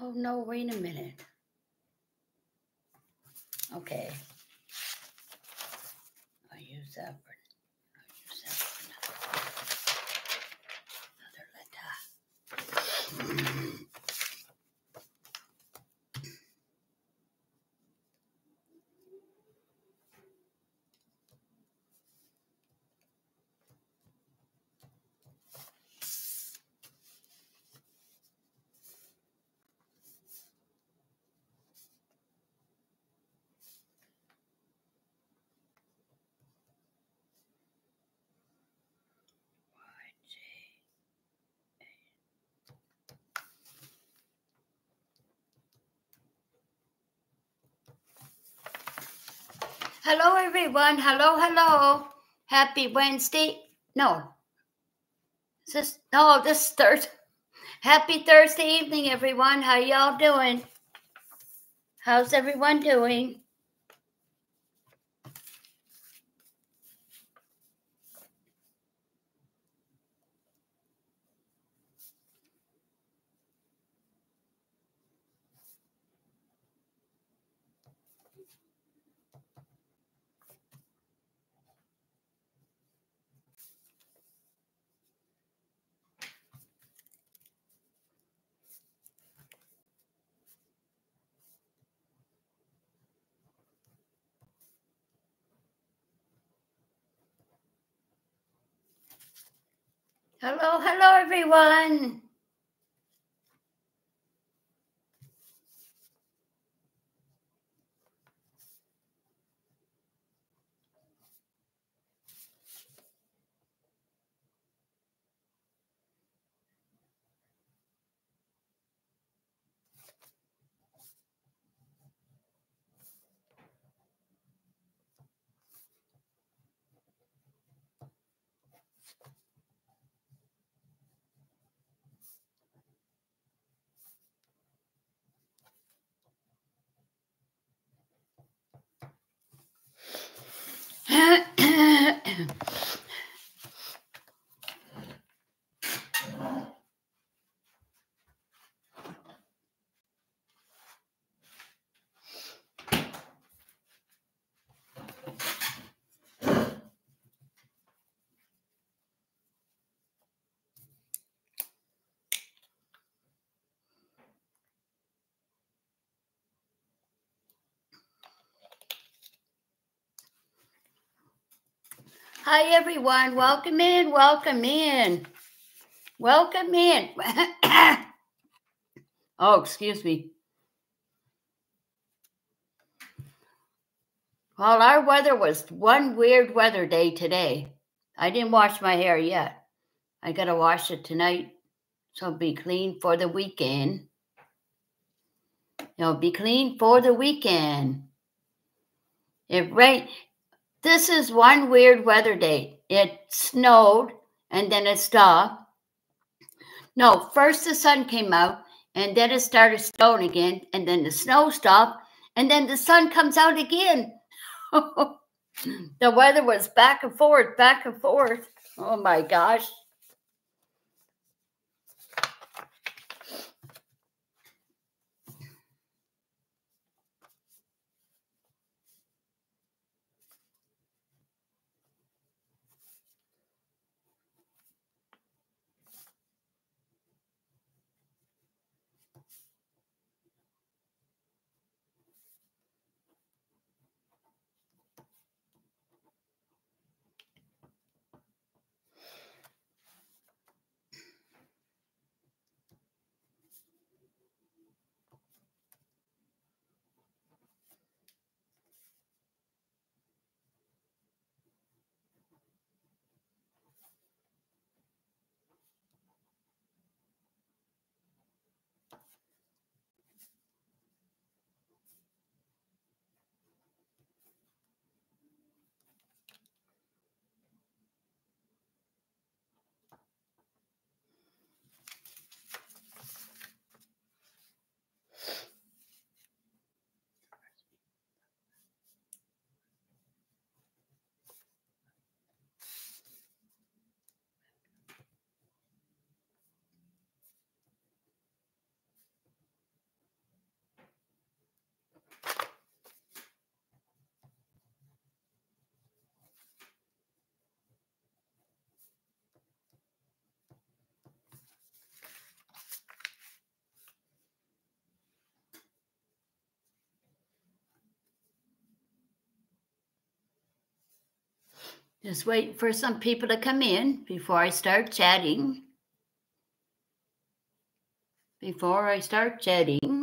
Oh, no, wait a minute. Okay. Hello, everyone. Hello, hello. Happy Wednesday. No. This no, this Thursday. Happy Thursday evening, everyone. How y'all doing? How's everyone doing? Hello, hello, everyone. Hi, everyone. Welcome in. Welcome in. Welcome in. oh, excuse me. Well, our weather was one weird weather day today. I didn't wash my hair yet. I got to wash it tonight. So be clean for the weekend. You know, be clean for the weekend. It rain. This is one weird weather day. It snowed and then it stopped. No, first the sun came out and then it started snowing again and then the snow stopped and then the sun comes out again. the weather was back and forth, back and forth. Oh my gosh. Just wait for some people to come in before I start chatting. Before I start chatting.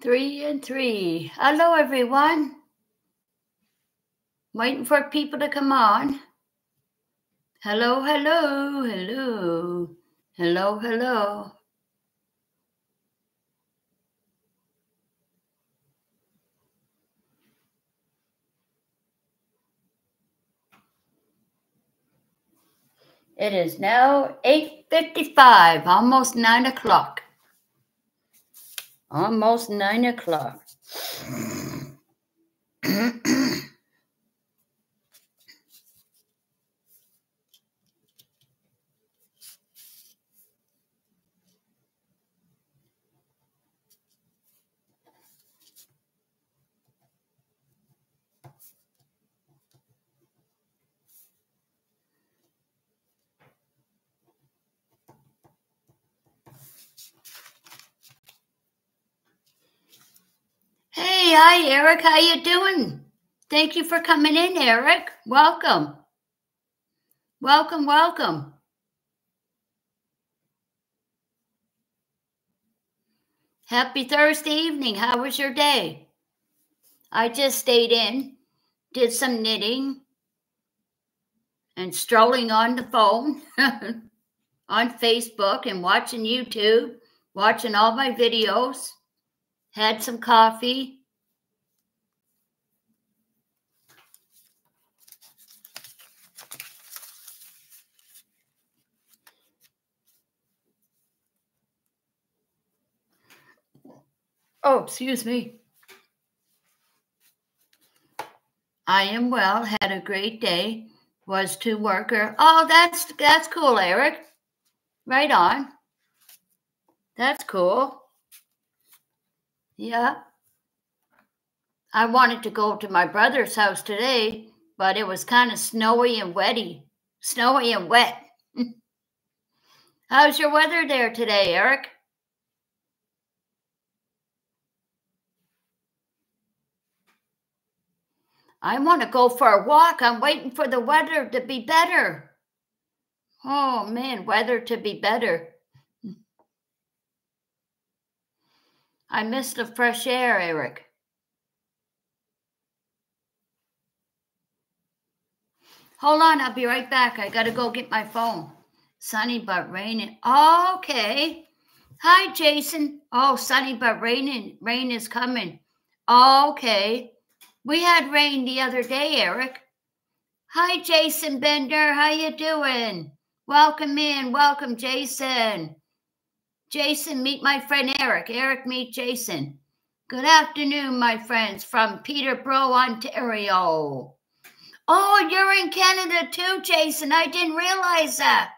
Three and three. Hello, everyone. Waiting for people to come on. Hello, hello, hello, hello, hello. It is now 8.55, almost 9 o'clock. Almost 9 o'clock. Hey, hi Eric, how you doing? Thank you for coming in, Eric. Welcome. Welcome, welcome. Happy Thursday evening. How was your day? I just stayed in, did some knitting, and strolling on the phone on Facebook and watching YouTube, watching all my videos, had some coffee. Oh, excuse me. I am well, had a great day, was to worker. Oh, that's that's cool, Eric. Right on. That's cool. Yeah. I wanted to go to my brother's house today, but it was kind of snowy and wetty. Snowy and wet. How's your weather there today, Eric? I want to go for a walk. I'm waiting for the weather to be better. Oh man, weather to be better. I miss the fresh air, Eric. Hold on, I'll be right back. I got to go get my phone. Sunny but raining. okay. Hi, Jason. Oh, sunny but raining. Rain is coming. okay. We had rain the other day, Eric. Hi, Jason Bender. How you doing? Welcome in. Welcome, Jason. Jason, meet my friend Eric. Eric, meet Jason. Good afternoon, my friends from Peterborough, Ontario. Oh, you're in Canada too, Jason. I didn't realize that.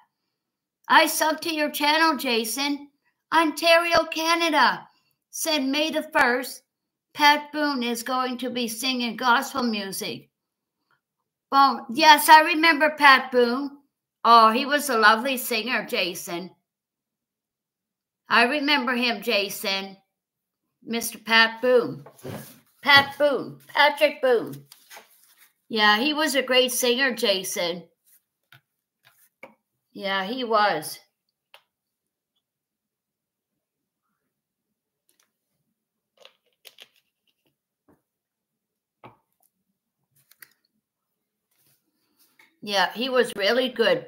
I sub to your channel, Jason. Ontario, Canada. Said May the 1st. Pat Boone is going to be singing gospel music. Well, yes, I remember Pat Boone. Oh, he was a lovely singer, Jason. I remember him, Jason. Mr. Pat Boone. Pat Boone. Patrick Boone. Yeah, he was a great singer, Jason. Yeah, he was. Yeah, he was really good.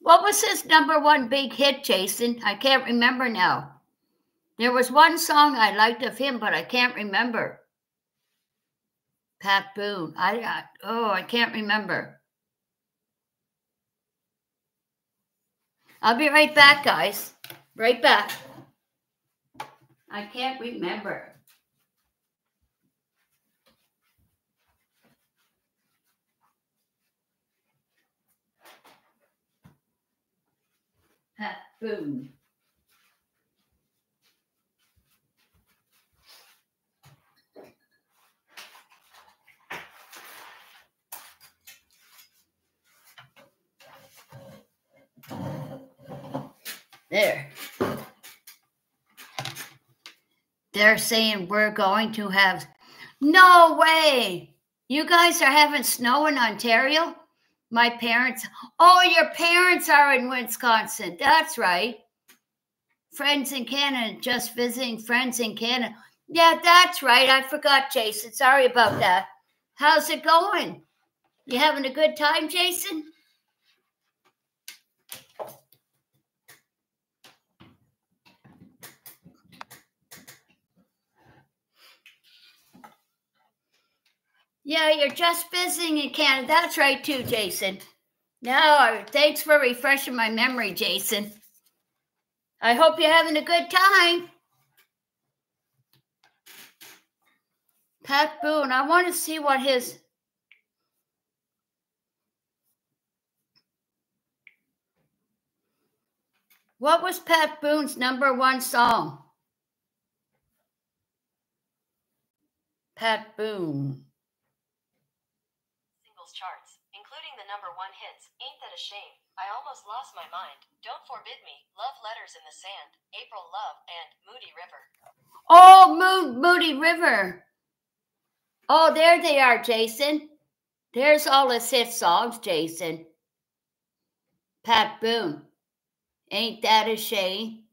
What was his number one big hit, Jason? I can't remember now. There was one song I liked of him, but I can't remember. Pat Boone. I, I oh, I can't remember. I'll be right back, guys. Right back. I can't remember. Ha, Boom. There. They're saying we're going to have. No way! You guys are having snow in Ontario? My parents. Oh, your parents are in Wisconsin. That's right. Friends in Canada, just visiting friends in Canada. Yeah, that's right. I forgot, Jason. Sorry about that. How's it going? You having a good time, Jason? Yeah, you're just visiting in Canada. That's right, too, Jason. No, thanks for refreshing my memory, Jason. I hope you're having a good time. Pat Boone, I want to see what his. What was Pat Boone's number one song? Pat Boone. Number one hits. Ain't that a shame? I almost lost my mind. Don't forbid me. Love letters in the sand. April Love and Moody River. Oh, Mood, Moody River. Oh, there they are, Jason. There's all his hit songs, Jason. Pat Boone. Ain't that a shame?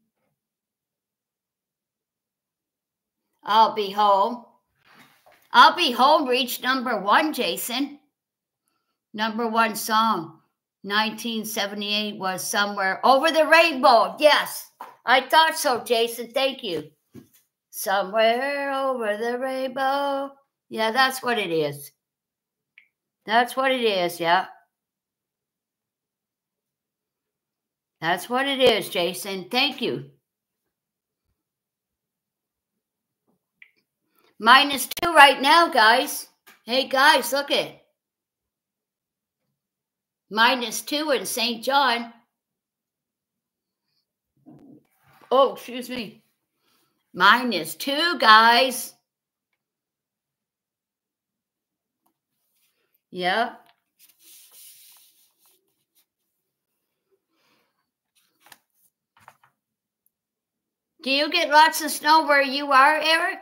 I'll be home. I'll be home reached number one, Jason. Number one song, 1978 was Somewhere Over the Rainbow. Yes, I thought so, Jason. Thank you. Somewhere over the rainbow. Yeah, that's what it is. That's what it is. Yeah. That's what it is, Jason. Thank you. Minus two right now, guys. Hey, guys, look it. Minus two in St. John. Oh, excuse me. Minus two, guys. Yeah. Do you get lots of snow where you are, Eric?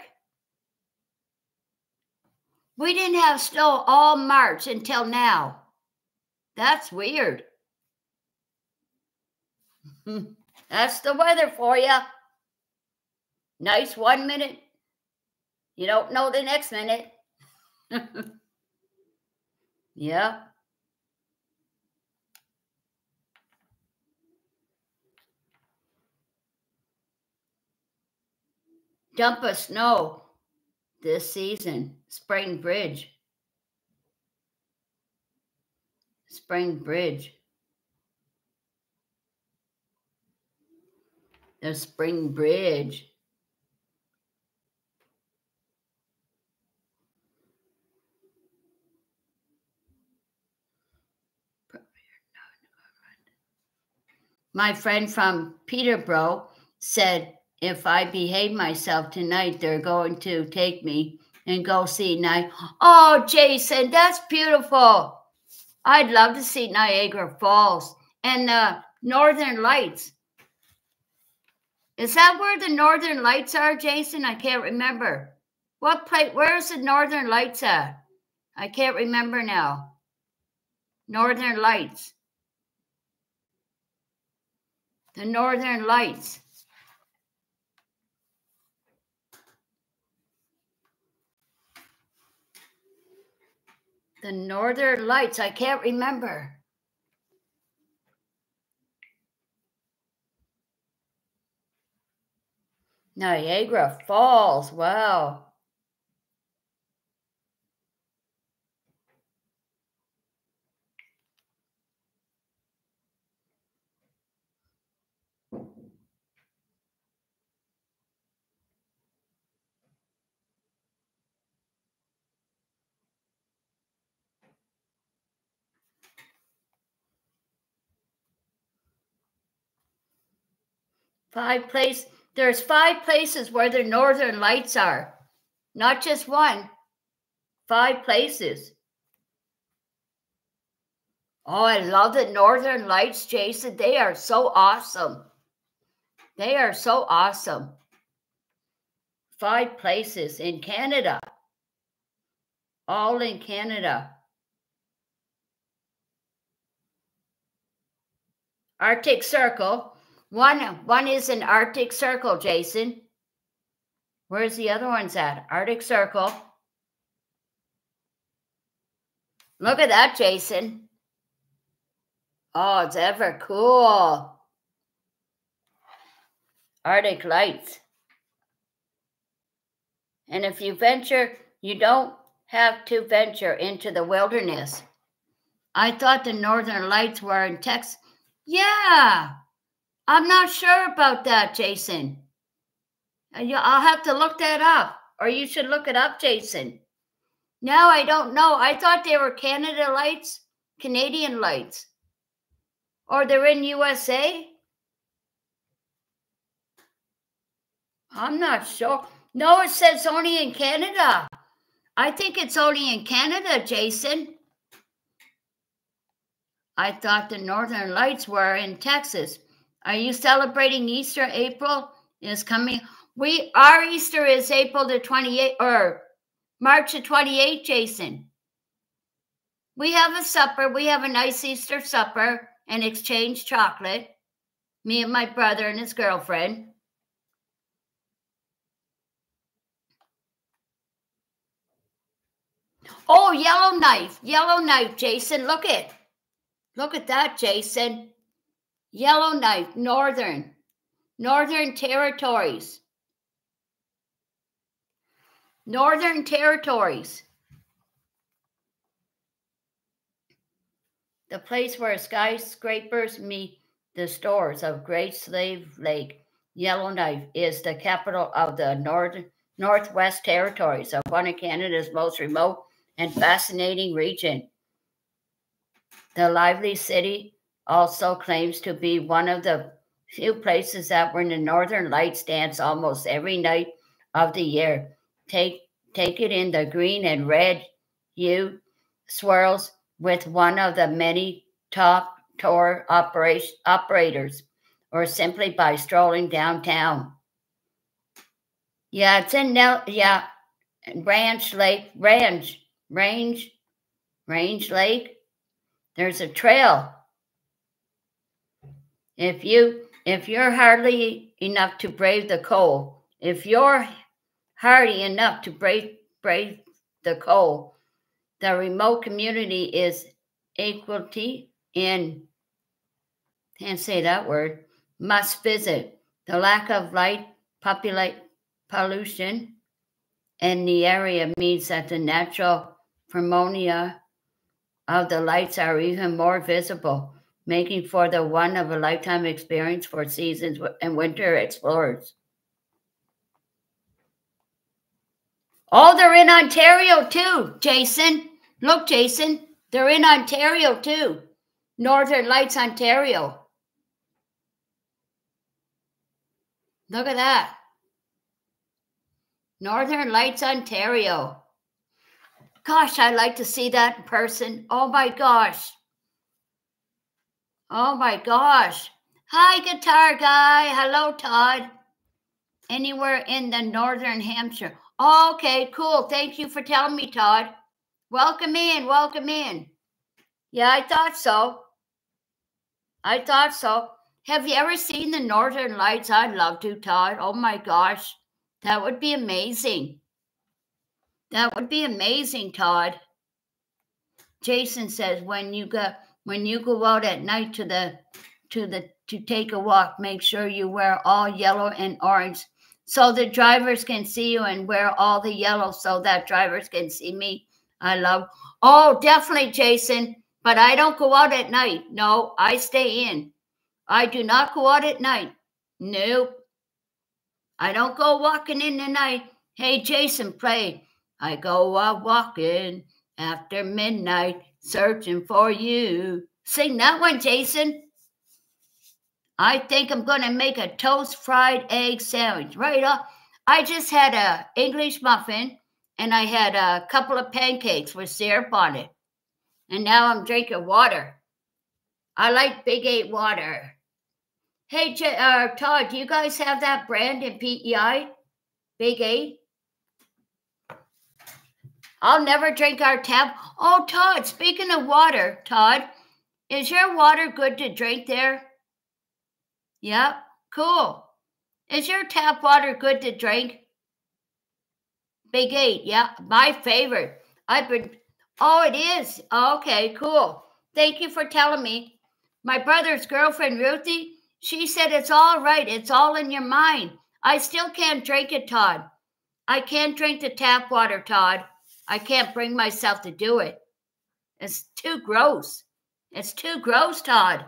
We didn't have snow all March until now. That's weird. That's the weather for you. Nice one minute. You don't know the next minute. yeah. Dump of snow this season. Spring Bridge. Spring Bridge. The Spring Bridge. My friend from Peterborough said if I behave myself tonight, they're going to take me and go see night. Oh, Jason, that's beautiful. I'd love to see Niagara Falls and the Northern Lights. Is that where the Northern Lights are, Jason? I can't remember. What place? Where's the Northern Lights at? I can't remember now. Northern Lights. The Northern Lights. The Northern Lights. I can't remember. Niagara Falls. Wow. Five place. There's five places where the northern lights are, not just one. Five places. Oh, I love the northern lights, Jason. They are so awesome. They are so awesome. Five places in Canada. All in Canada. Arctic Circle. One one is an Arctic Circle, Jason. Where's the other ones at? Arctic Circle. Look at that, Jason. Oh, it's ever cool. Arctic lights. And if you venture, you don't have to venture into the wilderness. I thought the northern lights were in Texas. Yeah, I'm not sure about that, Jason. Uh, I'll have to look that up, or you should look it up, Jason. No, I don't know. I thought they were Canada lights, Canadian lights, or they're in USA. I'm not sure. No, it says only in Canada. I think it's only in Canada, Jason. I thought the Northern Lights were in Texas. Are you celebrating Easter? April is coming. We our Easter is April the 28th or March the 28th, Jason. We have a supper. We have a nice Easter supper and exchange chocolate. Me and my brother and his girlfriend. Oh, Yellowknife, yellow knife, Jason. Look at, Look at that, Jason. Yellowknife, northern, northern territories. Northern territories. The place where skyscrapers meet the stores of Great Slave Lake, Yellowknife is the capital of the North, Northwest Territories of one of Canada's most remote and fascinating region. The lively city also claims to be one of the few places that where the Northern Lights dance almost every night of the year. Take take it in the green and red hue swirls with one of the many top tour operation, operators or simply by strolling downtown. Yeah, it's in Nel yeah, Ranch Lake, Range, Range, Range Lake. There's a trail. If you if you're hardly enough to brave the cold, if you're hardy enough to brave brave the cold, the remote community is equality in can't say that word must visit. The lack of light populate pollution in the area means that the natural phenomena of the lights are even more visible, making for the one of a lifetime experience for seasons and winter explorers. Oh, they're in Ontario too, Jason. Look, Jason, they're in Ontario too. Northern Lights, Ontario. Look at that. Northern Lights, Ontario. Gosh, I'd like to see that in person. Oh my gosh. Oh my gosh. Hi, guitar guy. Hello, Todd. Anywhere in the northern Hampshire. okay, cool. Thank you for telling me, Todd. Welcome in. Welcome in. Yeah, I thought so. I thought so. Have you ever seen the Northern Lights? I'd love to, Todd. Oh my gosh. That would be amazing. That would be amazing, Todd. Jason says when you go when you go out at night to the to the to take a walk, make sure you wear all yellow and orange so the drivers can see you and wear all the yellow so that drivers can see me. I love Oh, definitely, Jason. But I don't go out at night. No, I stay in. I do not go out at night. Nope. I don't go walking in the night. Hey, Jason, pray. I go a walking after midnight, searching for you. Sing that one, Jason. I think I'm going to make a toast fried egg sandwich right off. I just had a English muffin and I had a couple of pancakes with syrup on it. And now I'm drinking water. I like Big 8 water. Hey, J- uh, Todd, do you guys have that brand in PEI? Big 8? I'll never drink our tap. Oh, Todd, speaking of water, Todd, is your water good to drink there? Yep, cool. Is your tap water good to drink? Big eight, yeah, my favorite. I've been, oh, it is. Okay, cool. Thank you for telling me. My brother's girlfriend, Ruthie, she said it's all right. It's all in your mind. I still can't drink it, Todd. I can't drink the tap water, Todd. I can't bring myself to do it. It's too gross. It's too gross, Todd.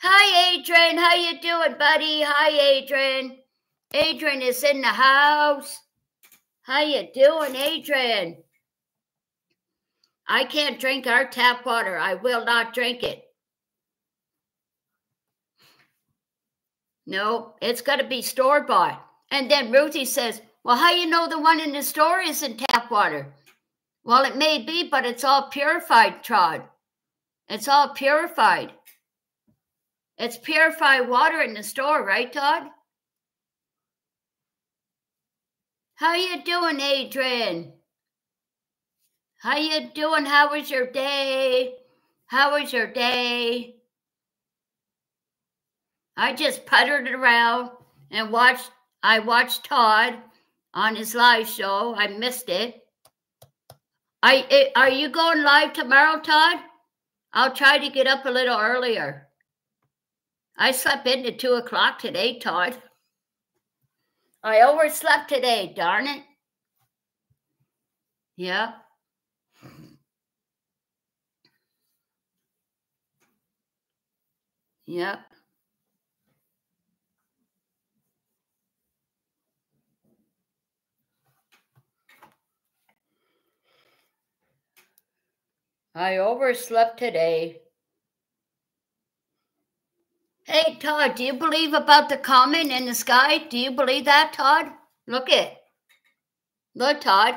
Hi, Adrian. How you doing, buddy? Hi, Adrian. Adrian is in the house. How you doing, Adrian? I can't drink our tap water. I will not drink it. No, it's got to be store bought. And then Ruthie says, well, how you know the one in the store isn't water? Well, it may be, but it's all purified, Todd. It's all purified. It's purified water in the store, right, Todd? How you doing, Adrian? How you doing? How was your day? How was your day? I just puttered around and watched I watched Todd on his live show. I missed it. I eh, are you going live tomorrow, Todd? I'll try to get up a little earlier. I slept in at two o'clock today, Todd. I overslept today, darn it. Yeah. Yep. I overslept today. Hey, Todd, do you believe about the comet in the sky? Do you believe that, Todd? Look it. Look, Todd.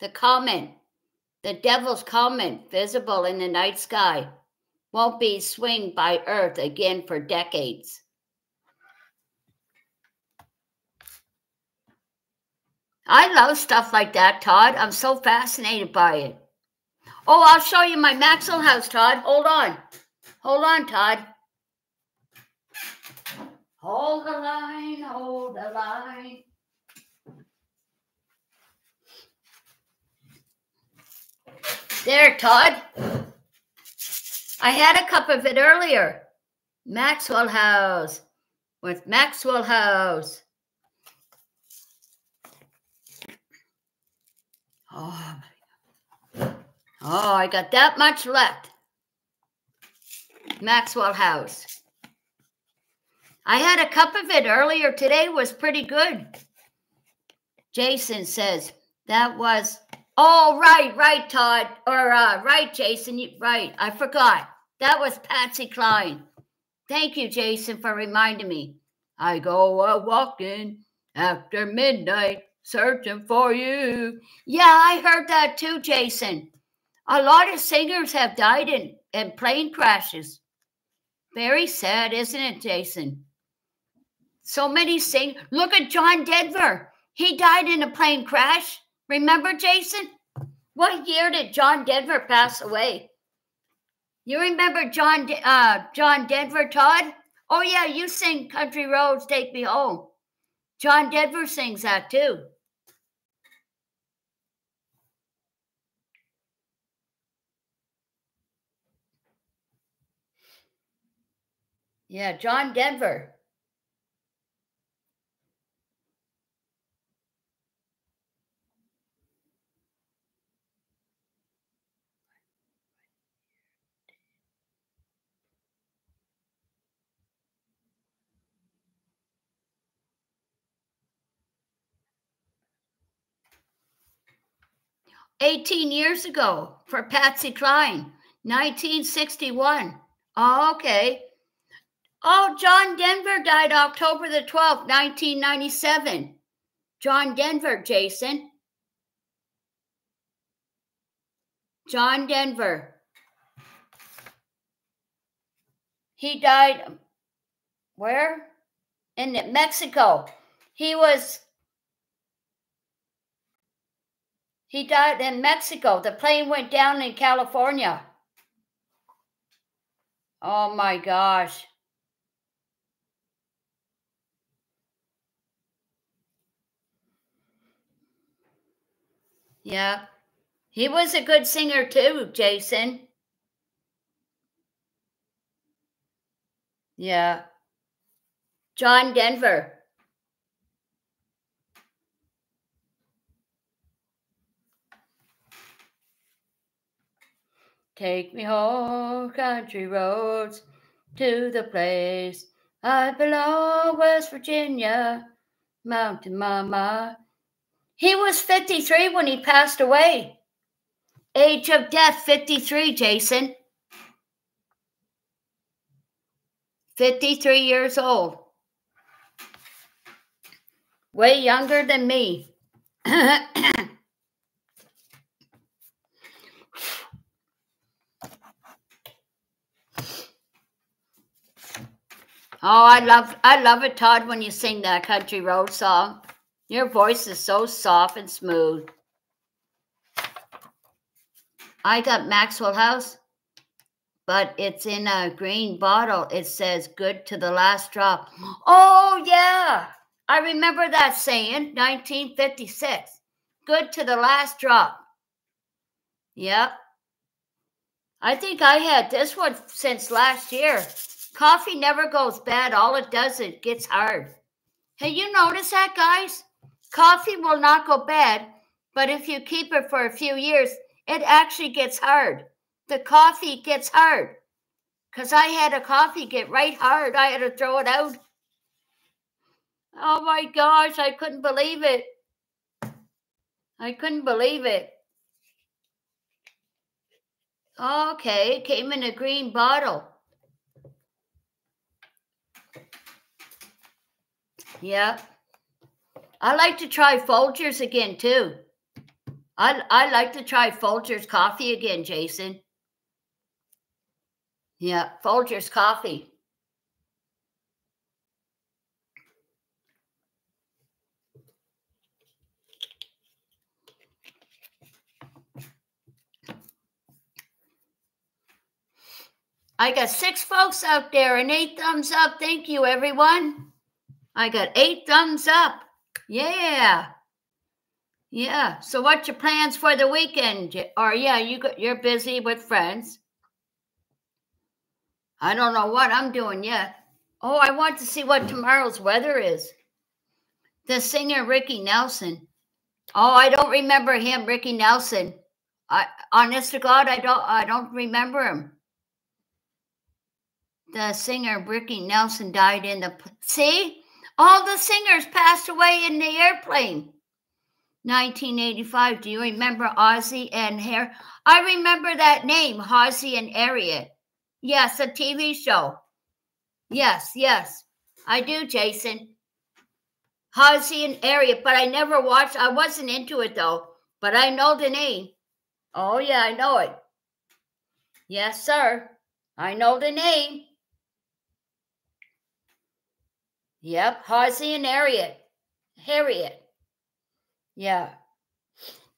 The comet, the devil's comet, visible in the night sky, won't be swinged by Earth again for decades. I love stuff like that, Todd. I'm so fascinated by it. Oh, I'll show you my Maxwell house, Todd. Hold on. Hold on, Todd. Hold the line, hold the line. There, Todd. I had a cup of it earlier. Maxwell House with Maxwell House. Oh, oh, I got that much left. Maxwell House. I had a cup of it earlier today, was pretty good. Jason says that was oh right, right, Todd. Or uh, right, Jason. You, right. I forgot. That was Patsy Cline. Thank you, Jason, for reminding me. I go a walking after midnight, searching for you. Yeah, I heard that too, Jason. A lot of singers have died in, in plane crashes. Very sad, isn't it, Jason? So many sing. Look at John Denver. He died in a plane crash. Remember, Jason? What year did John Denver pass away? You remember John uh, John Denver, Todd? Oh yeah, you sing "Country Roads Take Me Home." John Denver sings that too. Yeah, John Denver. Eighteen years ago for Patsy Cline, 1961. Oh, ah, okay. Oh, John Denver died October the 12th, 1997. John Denver, Jason. John Denver. He died um, where? In Mexico. He was he died in Mexico. The plane went down in California. Oh my gosh. Yeah. He was a good singer too, Jason. Yeah. John Denver. Take me home, country roads, to the place I belong, West Virginia, Mountain Mama. He was 53 when he passed away. Age of death 53, Jason. 53 years old. Way younger than me. Oh, I love I love it, Todd, when you sing that country road song. Your voice is so soft and smooth. I got Maxwell House, but it's in a green bottle. It says good to the last drop. Oh, yeah. I remember that saying, 1956. Good to the last drop. Yep. I think I had this one since last year. Coffee never goes bad. All it does, it gets hard. Have you noticed that, guys? Coffee will not go bad, but if you keep it for a few years, it actually gets hard. The coffee gets hard. Because I had a coffee get right hard. I had to throw it out. Oh my gosh, I couldn't believe it. I couldn't believe it. Okay, it came in a green bottle. Yeah. I like to try Folgers again too. I I like to try Folgers coffee again, Jason. Yeah, Folgers coffee. I got six folks out there and eight thumbs up. Thank you, everyone. I got eight thumbs up. Yeah. Yeah. So what's your plans for the weekend? Or yeah, you got you're busy with friends. I don't know what I'm doing yet. Oh, I want to see what tomorrow's weather is. The singer Ricky Nelson. Oh, I don't remember him, Ricky Nelson. I honest to God, I don't I don't remember him. The singer Ricky Nelson died in the see? All the singers passed away in the airplane. 1985. Do you remember Ozzie and Hair? I remember that name, Ozzie and Harriet. Yes, a TV show. Yes, yes. I do, Jason. Ozzie and Harriet, but I never watched. I wasn't into it though, but I know the name. Oh, yeah, I know it. Yes, sir. I know the name. Yep, Ozzie and Harriet. Harriet. Yeah.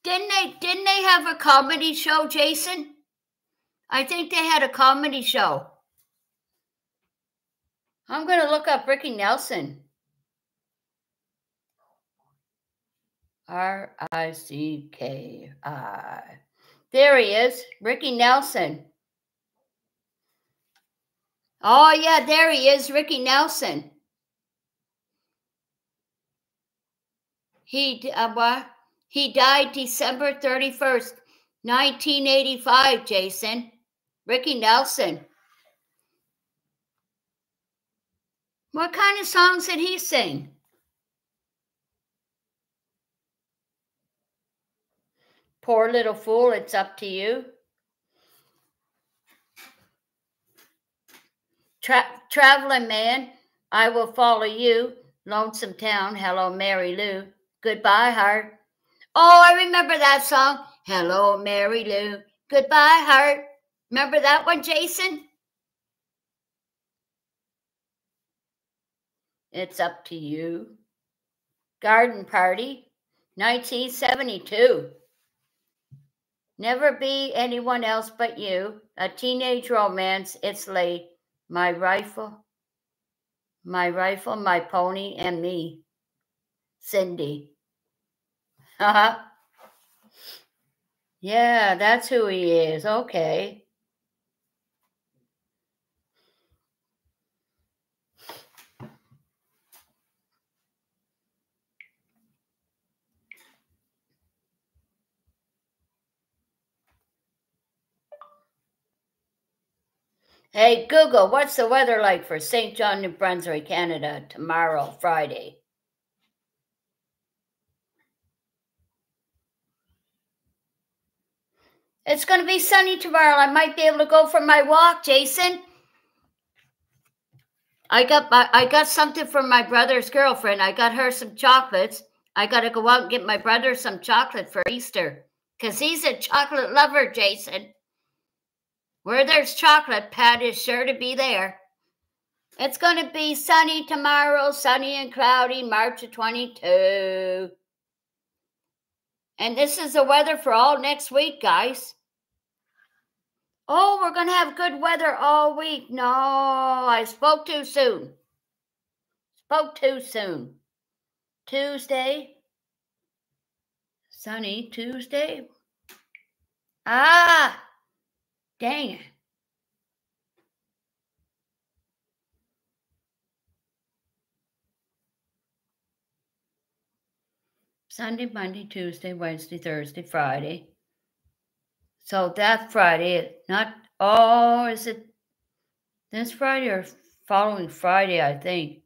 Didn't they didn't they have a comedy show, Jason? I think they had a comedy show. I'm going to look up Ricky Nelson. R I C K I. There he is, Ricky Nelson. Oh, yeah, there he is, Ricky Nelson. He uh, he died December 31st, 1985, Jason. Ricky Nelson. What kind of songs did he sing? Poor little fool, it's up to you. Tra- traveling man, I will follow you. Lonesome town, hello, Mary Lou. Goodbye, heart. Oh, I remember that song. Hello, Mary Lou. Goodbye, heart. Remember that one, Jason? It's up to you. Garden Party, 1972. Never be anyone else but you. A teenage romance, it's late. My rifle, my rifle, my pony, and me. Cindy. Uh huh. Yeah, that's who he is. Okay. Hey, Google, what's the weather like for St. John, New Brunswick, Canada tomorrow, Friday? It's going to be sunny tomorrow. I might be able to go for my walk, Jason. I got my, I got something from my brother's girlfriend. I got her some chocolates. I got to go out and get my brother some chocolate for Easter because he's a chocolate lover, Jason. Where there's chocolate, Pat is sure to be there. It's going to be sunny tomorrow, sunny and cloudy, March of 22. And this is the weather for all next week, guys. Oh, we're going to have good weather all week. No, I spoke too soon. Spoke too soon. Tuesday, sunny Tuesday. Ah, dang it. Sunday, Monday, Tuesday, Wednesday, Thursday, Friday. So that Friday, not, oh, is it this Friday or following Friday, I think?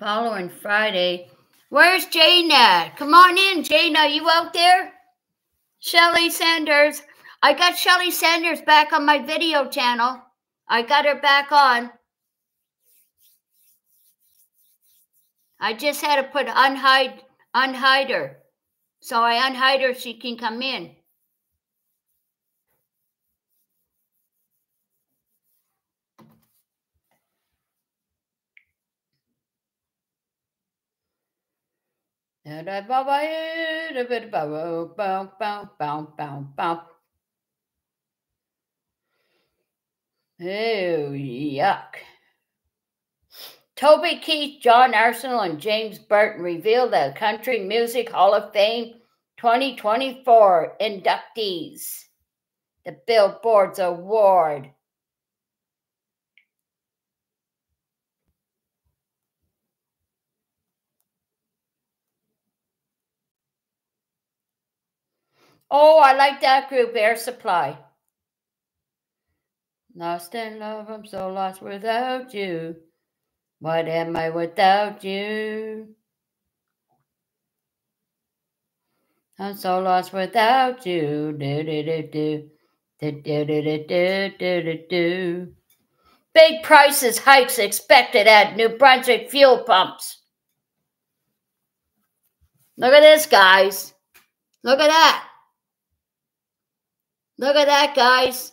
Following Friday. Where's Jane at? Come on in, Jane. Are you out there? Shelly Sanders. I got Shelly Sanders back on my video channel. I got her back on. I just had to put unhide unhide her. So I unhide her, she can come in. Oh, yuck. Toby Keith, John Arsenal, and James Burton reveal the Country Music Hall of Fame 2024 inductees. The Billboards Award. Oh, I like that group, Air Supply. Lost in love, I'm so lost without you. What am I without you? I'm so lost without you. Do do do do. Do do do do do do do. Big prices hikes expected at New Brunswick fuel pumps. Look at this, guys. Look at that. Look at that, guys.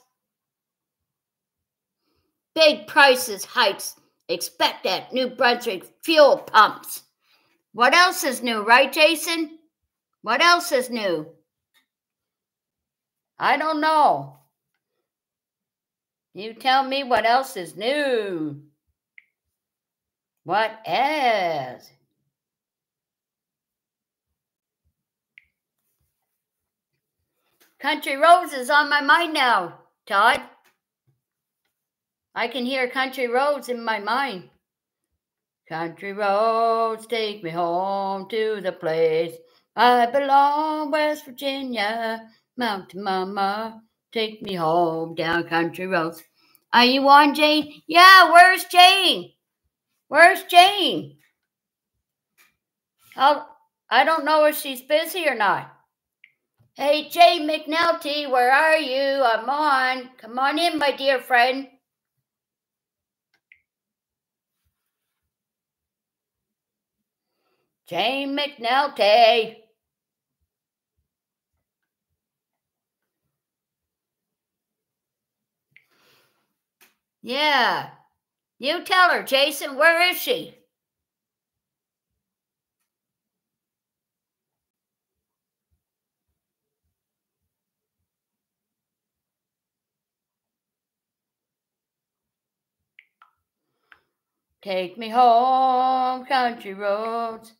Big prices hikes expect at New Brunswick fuel pumps. What else is new, right, Jason? What else is new? I don't know. You tell me what else is new. What is? Country Roads is on my mind now, Todd. I can hear country roads in my mind. Country roads take me home to the place I belong, West Virginia. Mountain Mama, take me home down country roads. Are you on, Jane? Yeah, where's Jane? Where's Jane? I'll, I don't know if she's busy or not. Hey, Jane McNulty, where are you? I'm on. Come on in, my dear friend. Jane McNulty. Yeah. You tell her, Jason, where is she? Take me home, country roads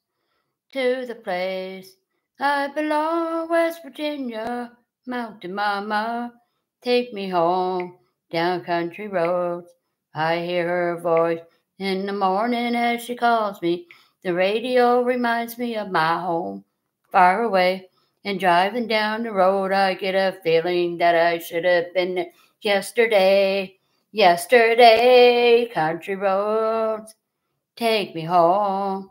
to the place I belong, West Virginia, Mountain Mama. Take me home down country roads. I hear her voice in the morning as she calls me. The radio reminds me of my home far away. And driving down the road, I get a feeling that I should have been there yesterday. Yesterday, country roads, take me home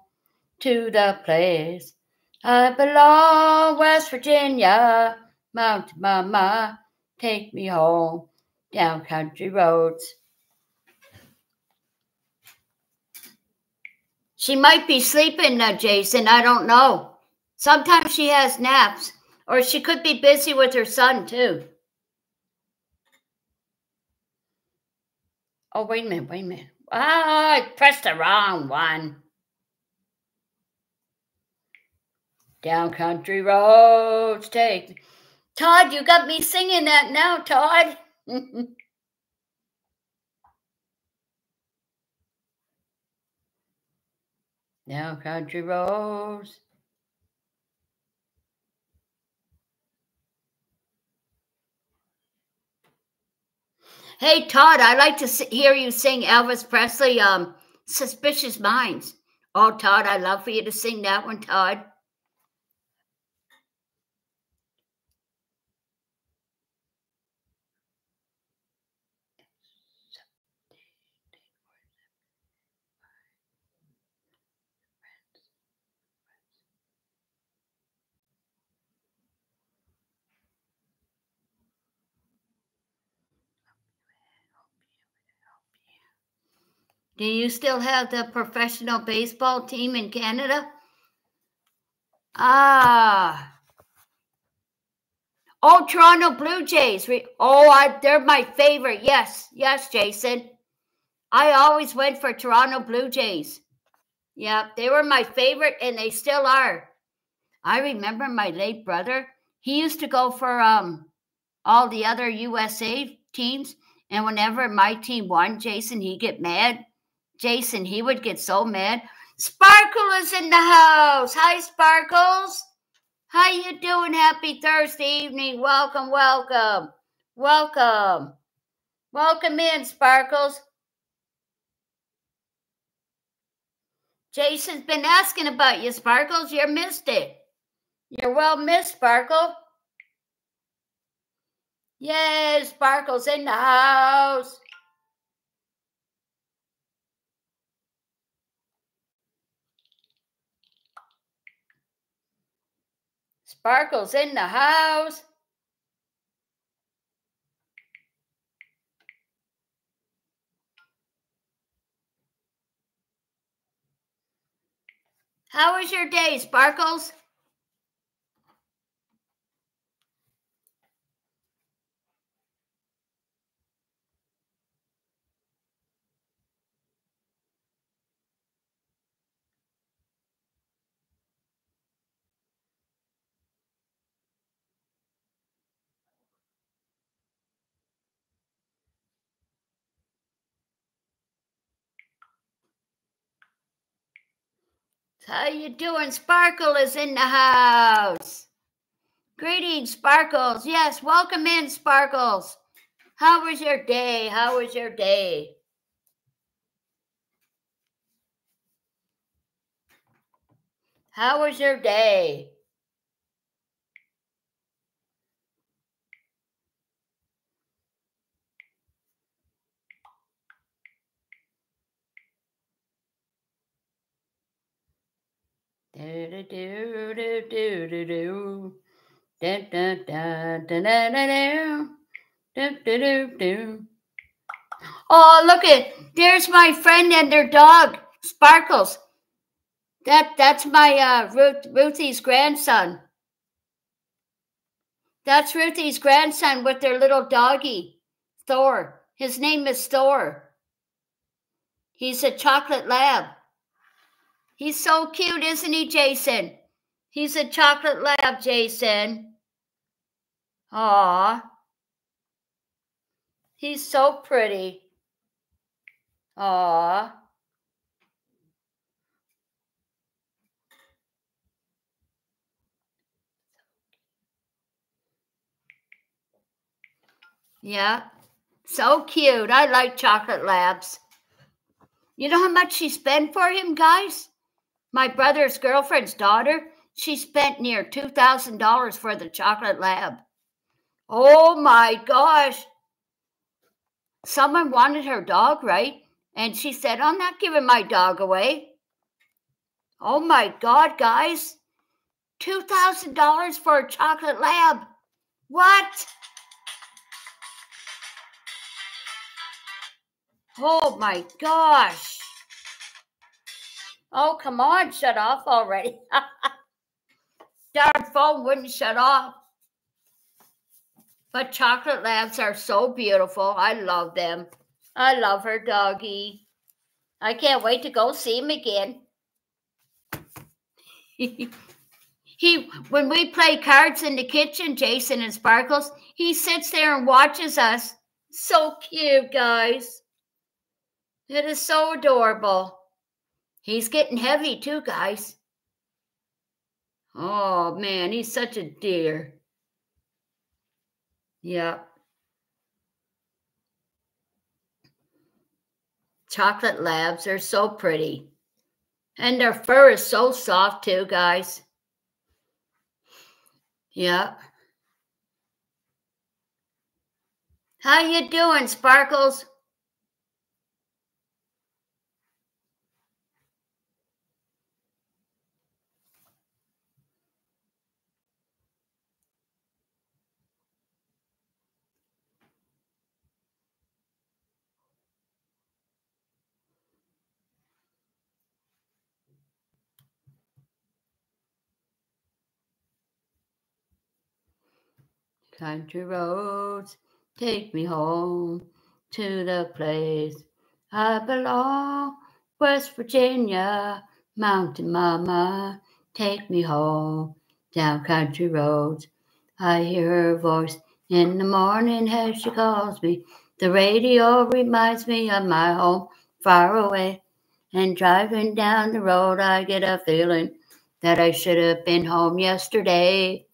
to the place I belong, West Virginia, Mountain Mama, take me home down country roads. She might be sleeping, uh, Jason. I don't know. Sometimes she has naps, or she could be busy with her son, too. Oh, wait a minute, wait a minute. Ah, I pressed the wrong one. Down country roads take. Todd, you got me singing that now, Todd. Now country roads. Hey Todd, I'd like to hear you sing Elvis Presley, um, "Suspicious Minds." Oh, Todd, I'd love for you to sing that one, Todd. Do you still have the professional baseball team in Canada? Ah. Oh, Toronto Blue Jays. Oh, I, they're my favorite. Yes, yes, Jason. I always went for Toronto Blue Jays. Yeah, they were my favorite and they still are. I remember my late brother. He used to go for um all the other USA teams and whenever my team won, Jason, he'd get mad Jason, he would get so mad. Sparkle is in the house. Hi, Sparkles. How you doing? Happy Thursday evening. Welcome, welcome, welcome. Welcome in, Sparkles. Jason's been asking about you, Sparkles. You missed it. You're well missed, Sparkle. Yes, Sparkle's in the house. Sparkle's in the house. How was your day, Sparkles? How you doing? Sparkle is in the house. Greetings, Sparkles. Yes, welcome in, Sparkles. How was your day? How was your day? How was your day? Oh, look at there's my friend and their dog, Sparkles. That that's my uh Ruth, Ruthie's grandson. That's Ruthie's grandson with their little doggy, Thor. His name is Thor. He's a chocolate lab. He's so cute, isn't he, Jason? He's a chocolate lab, Jason. Aw. He's so pretty. Aw. Yeah, so cute. I like chocolate labs. You know how much she spent for him, guys? My brother's girlfriend's daughter, she spent near $2,000 for the chocolate lab. Oh my gosh. Someone wanted her dog, right? And she said, I'm not giving my dog away. Oh my God, guys. $2,000 for a chocolate lab. What? Oh my gosh. Oh, come on, shut off already. Darn phone wouldn't shut off. But chocolate lamps are so beautiful. I love them. I love her doggy. I can't wait to go see him again. he when we play cards in the kitchen, Jason and Sparkles, he sits there and watches us. So cute, guys. It is so adorable. He's getting heavy too, guys. Oh man, he's such a dear. Yep. Chocolate labs are so pretty. And their fur is so soft too, guys. Yep. How you doing, Sparkles? Country roads, take me home to the place I belong. West Virginia, mountain mama, take me home down country roads. I hear her voice in the morning as she calls me. The radio reminds me of my home far away. And driving down the road, I get a feeling that I should have been home yesterday.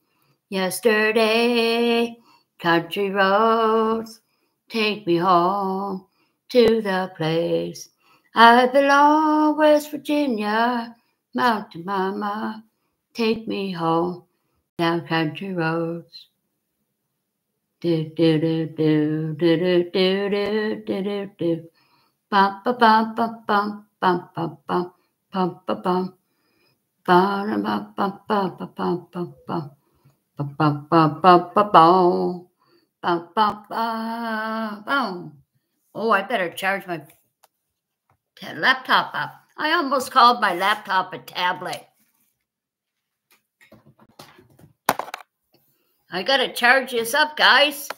Yesterday, country roads take me home to the place I belong, West Virginia, Mountain Mama, take me home down country roads. Do do do do do do do do do do do. Bum ba bum bum bum bum bum bum bum ba bum. Bum bum bum bum bum bum bum. Bum, bum, bum, bum, bum, bum. Bum, bum, bum, bum. Oh, I better charge my laptop up. I almost called my laptop a tablet. I gotta charge this up, guys.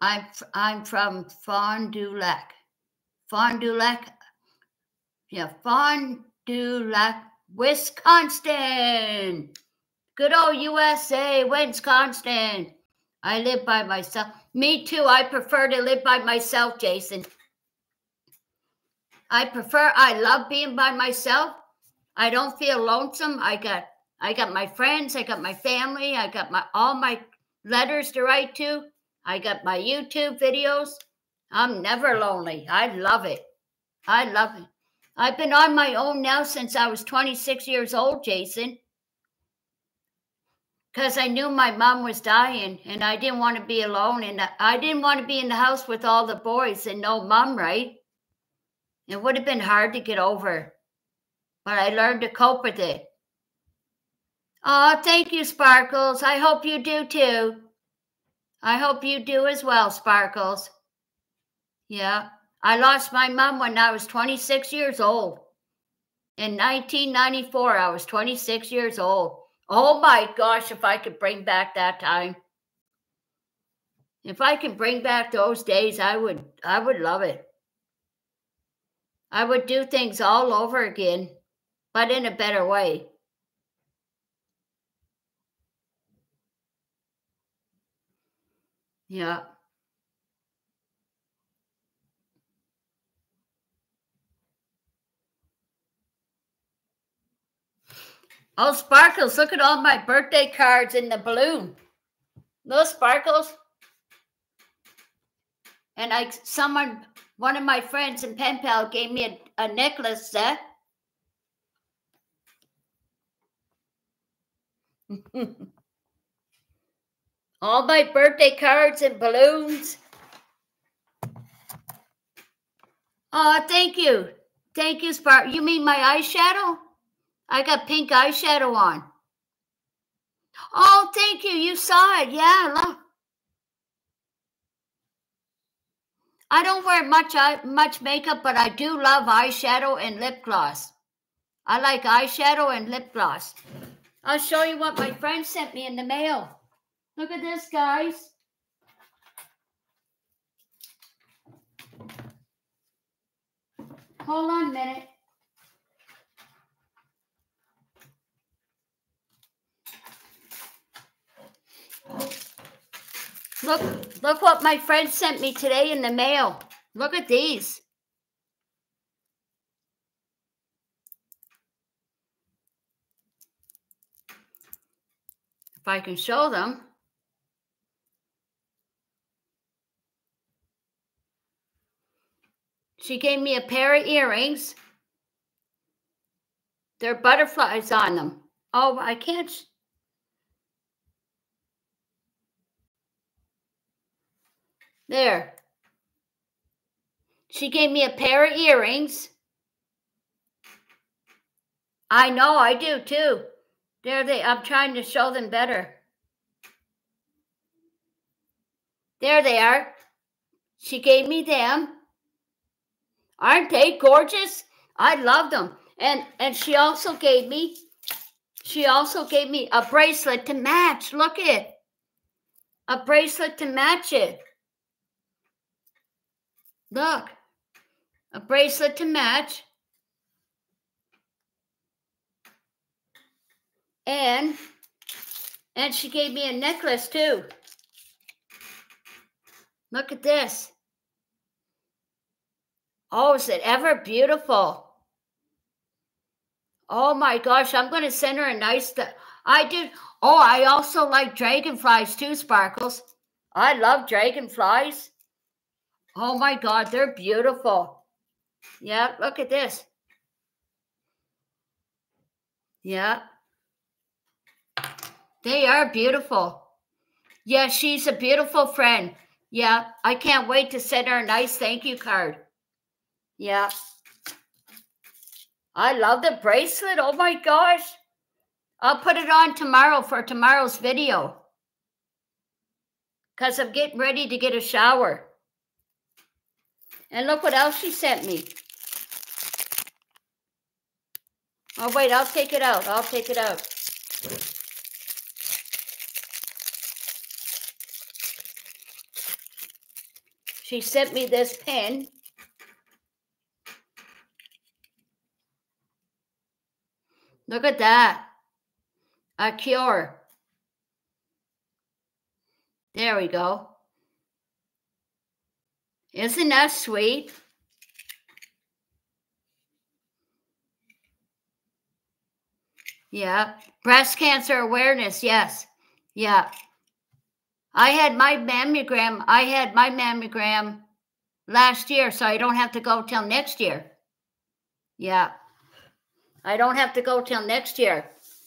I'm I'm from Fond du Lac. Fond du Lac. Yeah, Fond du Lac, Wisconsin. Good old USA, Wisconsin. I live by myself. Me too. I prefer to live by myself, Jason. I prefer I love being by myself. I don't feel lonesome. I got I got my friends, I got my family, I got my all my letters to write to. I got my YouTube videos. I'm never lonely. I love it. I love it. I've been on my own now since I was 26 years old, Jason. Because I knew my mom was dying and I didn't want to be alone. And I didn't want to be in the house with all the boys and no mom, right? It would have been hard to get over. But I learned to cope with it. Oh, thank you, Sparkles. I hope you do too. I hope you do as well, Sparkles. Yeah, I lost my mom when I was 26 years old. In 1994, I was 26 years old. Oh my gosh, if I could bring back that time. If I can bring back those days, I would I would love it. I would do things all over again, but in a better way. Yeah. Oh, sparkles. Look at all my birthday cards in the balloon. Those sparkles. And I someone one of my friends in Pen Pal gave me a, a necklace eh? set. all my birthday cards and balloons. Oh, thank you. Thank you, Spark. You mean my eyeshadow? I got pink eyeshadow on. Oh, thank you. You saw it. Yeah, look. I don't wear much eye, much makeup, but I do love eyeshadow and lip gloss. I like eyeshadow and lip gloss. I'll show you what my friend sent me in the mail. Look at this, guys. Hold on a minute. Look, look what my friend sent me today in the mail. Look at these. If I can show them. She gave me a pair of earrings. There are butterflies on them. Oh, I can't. There. She gave me a pair of earrings. I know, I do too. There they I'm trying to show them better. There they are. She gave me them. Aren't they gorgeous? I love them. And and she also gave me she also gave me a bracelet to match. Look at it. A bracelet to match it. Look, a bracelet to match. And and she gave me a necklace too. Look at this. Oh, is it ever beautiful? Oh my gosh, I'm going to send her a nice. I did. Oh, I also like dragonflies too, Sparkles. I love dragonflies. Oh my God, they're beautiful. Yeah, look at this. Yeah. They are beautiful. Yeah, she's a beautiful friend. Yeah, I can't wait to send her a nice thank you card. Yeah. I love the bracelet. Oh my gosh. I'll put it on tomorrow for tomorrow's video. Because I'm getting ready to get a shower. And look what else she sent me. Oh, wait, I'll take it out. I'll take it out. She sent me this pen. Look at that. A cure. There we go. Isn't that sweet? Yeah. Breast cancer awareness. Yes. Yeah. I had my mammogram. I had my mammogram last year, so I don't have to go till next year. Yeah. I don't have to go till next year.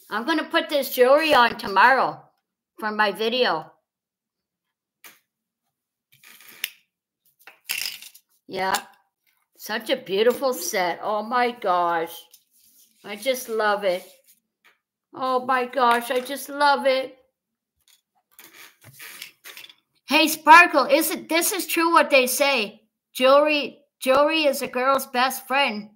I'm going to put this jewelry on tomorrow for my video. Yeah. Such a beautiful set. Oh my gosh. I just love it. Oh my gosh, I just love it. Hey Sparkle, is it this is true what they say? Jewelry jewelry is a girl's best friend.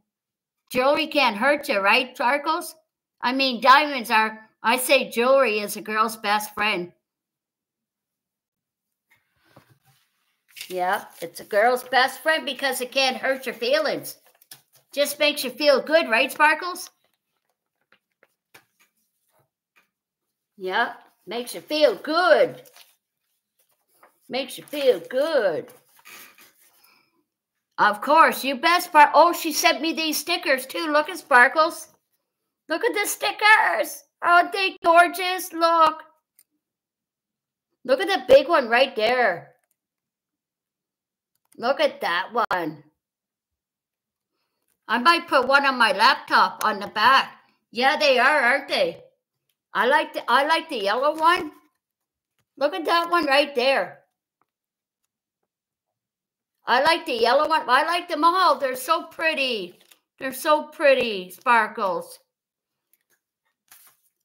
Jewelry can't hurt you, right, Sparkles? I mean, diamonds are I say jewelry is a girl's best friend. Yeah, it's a girl's best friend because it can't hurt your feelings. Just makes you feel good, right, Sparkles? Yeah, makes you feel good. Makes you feel good. Of course, you best Spark. Oh, she sent me these stickers too. Look at Sparkles. Look at the stickers. Aren't they gorgeous? Look. Look at the big one right there. Look at that one. I might put one on my laptop on the back. Yeah, they are, aren't they? I like the I like the yellow one. Look at that one right there. I like the yellow one. I like them all. They're so pretty. They're so pretty, sparkles.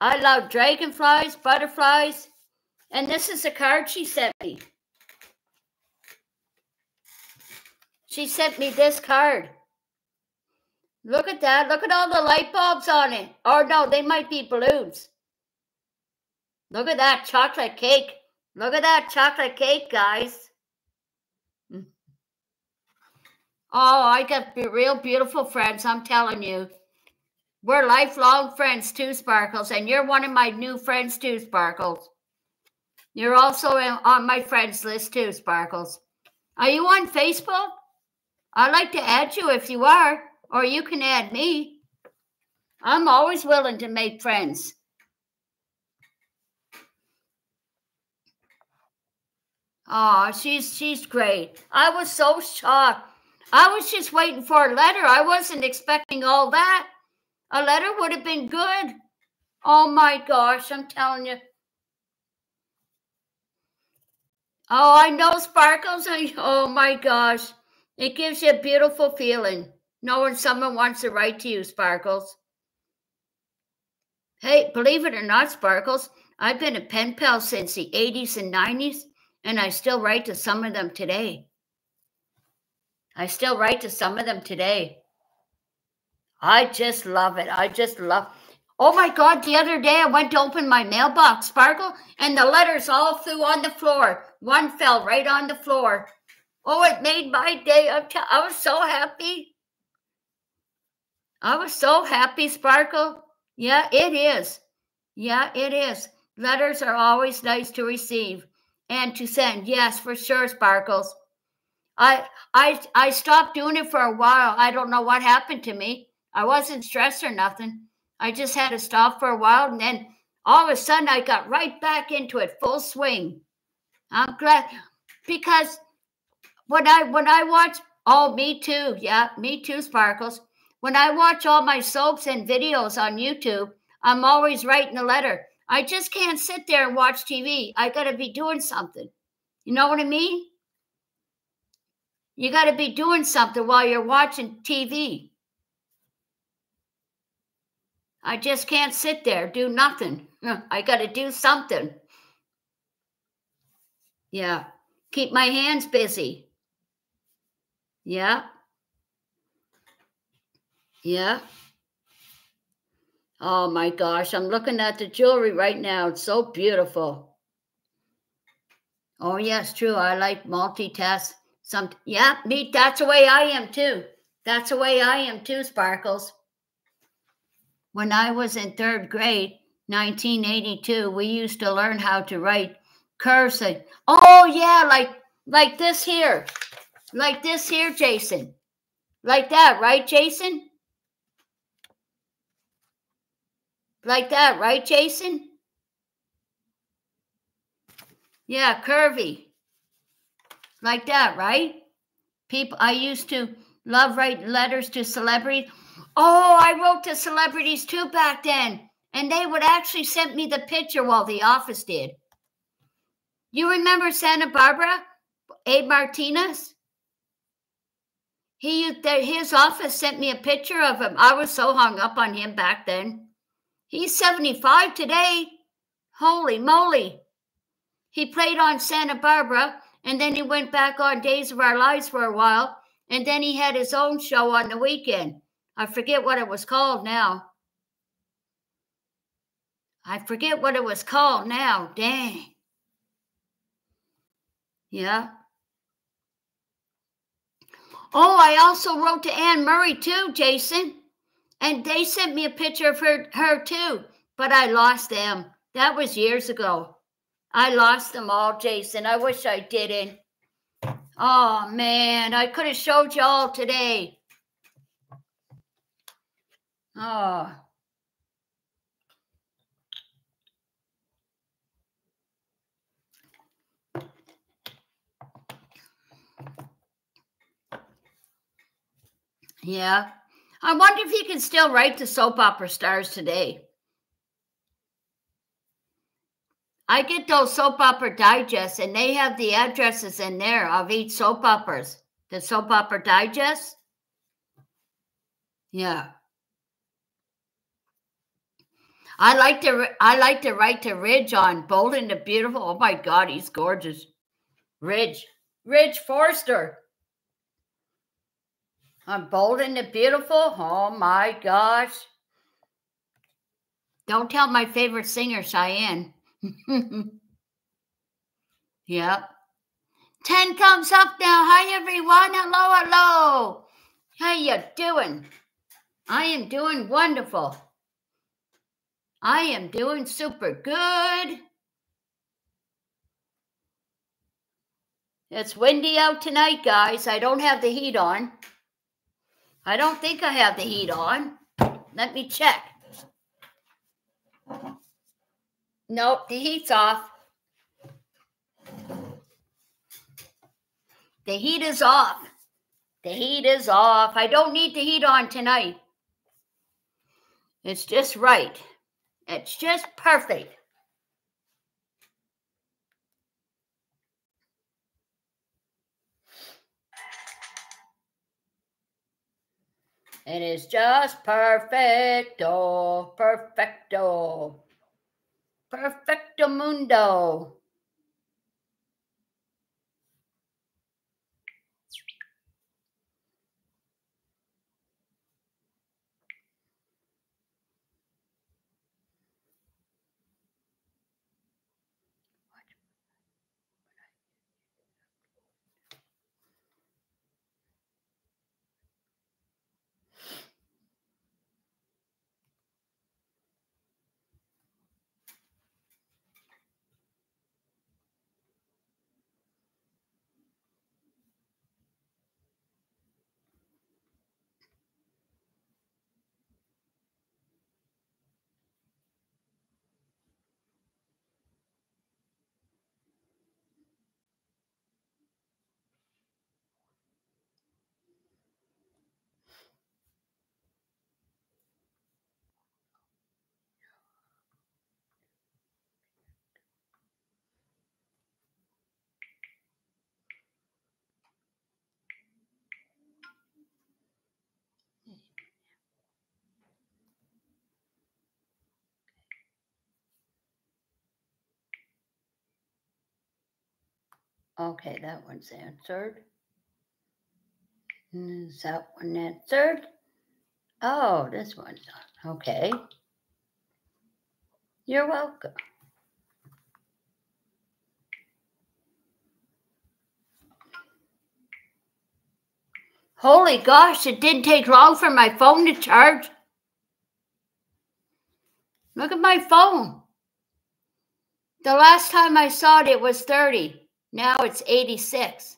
I love dragonflies, butterflies. And this is a card she sent me. She sent me this card. Look at that. Look at all the light bulbs on it. Or no, they might be balloons. Look at that chocolate cake. Look at that chocolate cake, guys. Oh, I got real beautiful friends, I'm telling you. We're lifelong friends too, Sparkles, and you're one of my new friends too, Sparkles. You're also on my friends list too, Sparkles. Are you on Facebook? I'd like to add you if you are, or you can add me. I'm always willing to make friends. Oh, she's she's great. I was so shocked. I was just waiting for a letter. I wasn't expecting all that. A letter would have been good. Oh my gosh, I'm telling you. Oh, I know sparkles. Oh my gosh. It gives you a beautiful feeling knowing someone wants to write to you, Sparkles. Hey, believe it or not, Sparkles, I've been a pen pal since the 80s and 90s, and I still write to some of them today. I still write to some of them today. I just love it. I just love. Oh my God! The other day I went to open my mailbox, Sparkle, and the letters all flew on the floor. One fell right on the floor. Oh, it made my day. I was so happy. I was so happy, Sparkle. Yeah, it is. Yeah, it is. Letters are always nice to receive and to send. Yes, for sure, Sparkles. I I I stopped doing it for a while. I don't know what happened to me. I wasn't stressed or nothing. I just had to stop for a while and then all of a sudden I got right back into it full swing. I'm glad because when I when I watch oh me too, yeah, me too, Sparkles. When I watch all my soaps and videos on YouTube, I'm always writing a letter. I just can't sit there and watch TV. I got to be doing something. You know what I mean? You got to be doing something while you're watching TV. I just can't sit there, do nothing. I got to do something. Yeah. Keep my hands busy. Yeah. Yeah. Oh my gosh, I'm looking at the jewelry right now. It's so beautiful. Oh yes, true. I like multitask. Some yeah, me. That's the way I am too. That's the way I am too, Sparkles. When I was in third grade, 1982, we used to learn how to write cursive. Oh yeah, like like this here, like this here, Jason, like that, right, Jason? Like that, right, Jason? Yeah, curvy. Like that, right? People I used to love write letters to celebrities. Oh, I wrote to celebrities too back then. And they would actually send me the picture while the office did. You remember Santa Barbara? A Martinez? He his office sent me a picture of him. I was so hung up on him back then. He's 75 today. Holy moly. He played on Santa Barbara and then he went back on Days of Our Lives for a while and then he had his own show on the weekend. I forget what it was called now. I forget what it was called now. Dang. Yeah. Oh, I also wrote to Anne Murray too, Jason. And they sent me a picture of her, her too, but I lost them. That was years ago. I lost them all, Jason. I wish I didn't. Oh, man. I could have showed you all today. Oh. Yeah. I wonder if you can still write to soap opera stars today. I get those soap opera digests, and they have the addresses in there of each soap operas. The soap opera digest. Yeah. I like to I like to write to Ridge on Bold and the Beautiful. Oh my God, he's gorgeous. Ridge, Ridge Forrester. I'm bold and the beautiful. Oh my gosh. Don't tell my favorite singer, Cheyenne. yep. 10 thumbs up now. Hi, everyone. Hello, hello. How you doing? I am doing wonderful. I am doing super good. It's windy out tonight, guys. I don't have the heat on. I don't think I have the heat on. Let me check. Nope, the heat's off. The heat is off. The heat is off. I don't need the heat on tonight. It's just right. It's just perfect. It is just perfecto, perfecto, perfecto mundo. Okay, that one's answered. Is that one answered? Oh, this one's on. Okay. You're welcome. Holy gosh, it didn't take long for my phone to charge. Look at my phone. The last time I saw it, it was 30. Now it's 86.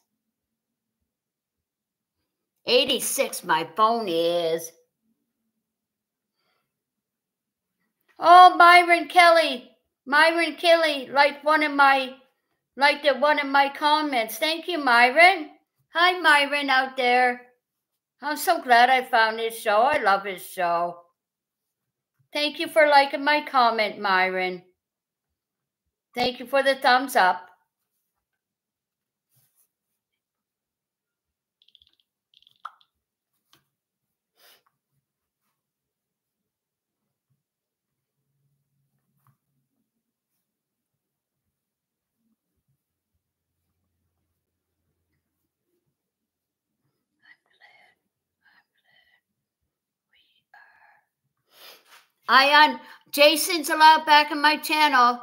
86, my phone is. Oh, Myron Kelly. Myron Kelly, liked one of my, liked the one of my comments. Thank you, Myron. Hi, Myron out there. I'm so glad I found his show. I love his show. Thank you for liking my comment, Myron. Thank you for the thumbs up. I on Jason's allowed back in my channel.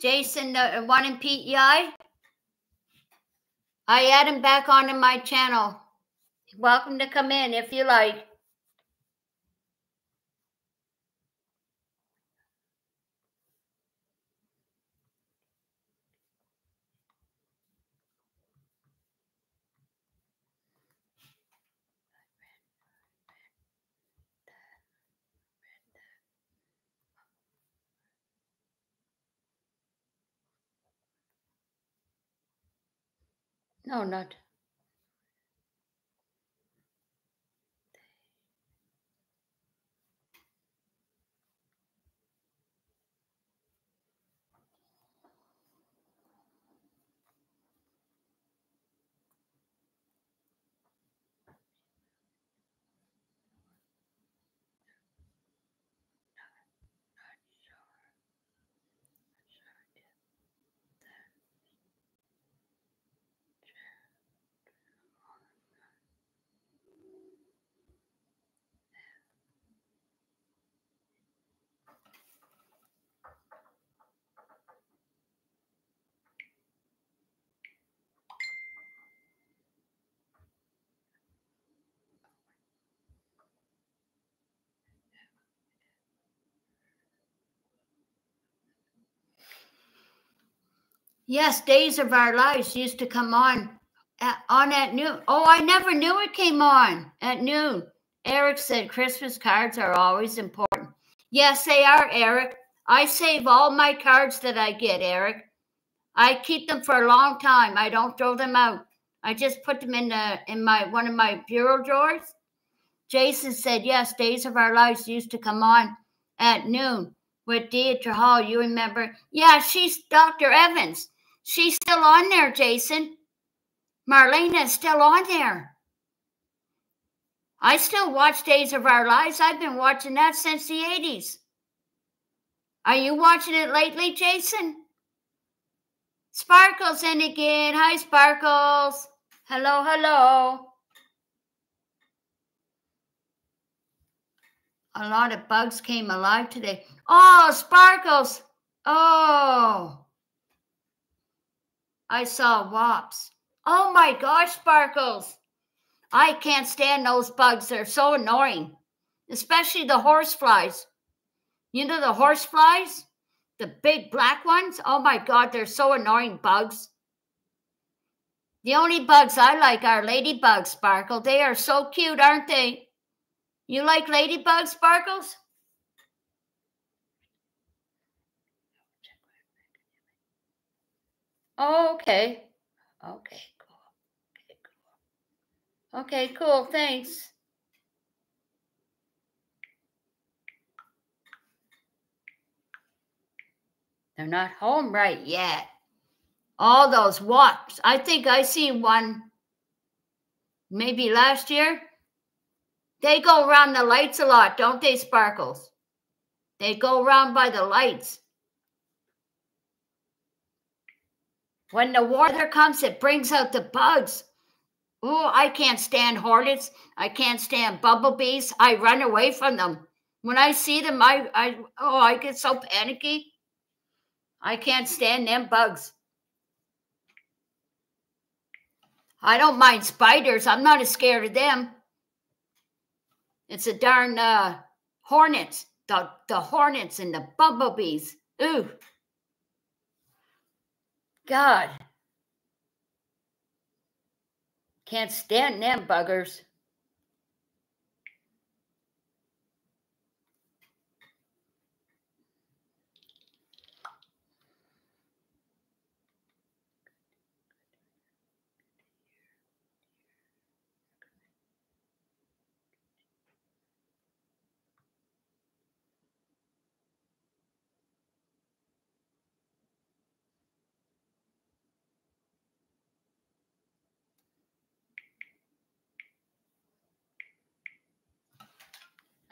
Jason, the one in PEI. I add him back onto my channel. Welcome to come in if you like. No, not. Yes, Days of Our Lives used to come on at, on at noon. Oh, I never knew it came on at noon. Eric said Christmas cards are always important. Yes, they are, Eric. I save all my cards that I get, Eric. I keep them for a long time. I don't throw them out. I just put them in the in my one of my bureau drawers. Jason said, "Yes, Days of Our Lives used to come on at noon with Deidre Hall. You remember? Yeah, she's Dr. Evans. She's still on there, Jason. Marlena is still on there. I still watch Days of Our Lives. I've been watching that since the 80s. Are you watching it lately, Jason? Sparkles in again. Hi, Sparkles. Hello, hello. A lot of bugs came alive today. Oh, Sparkles. Oh. I saw wasps. Oh my gosh, Sparkles. I can't stand those bugs. They're so annoying, especially the horse flies. You know the horse flies? The big black ones? Oh my God, they're so annoying bugs. The only bugs I like are ladybugs, Sparkle. They are so cute, aren't they? You like ladybugs, Sparkles? Oh, okay. Okay, cool. Okay, cool. Okay, cool. Thanks. They're not home right yet. All those wasps. I think I seen one maybe last year. They go around the lights a lot, don't they, Sparkles? They go around by the lights. When the weather comes, it brings out the bugs. Oh, I can't stand hornets. I can't stand bumblebees. I run away from them. When I see them, I, I oh, I get so panicky. I can't stand them bugs. I don't mind spiders. I'm not as scared of them. It's a darn uh, hornets, the, the hornets and the bumblebees. Ooh. God. Can't stand them buggers.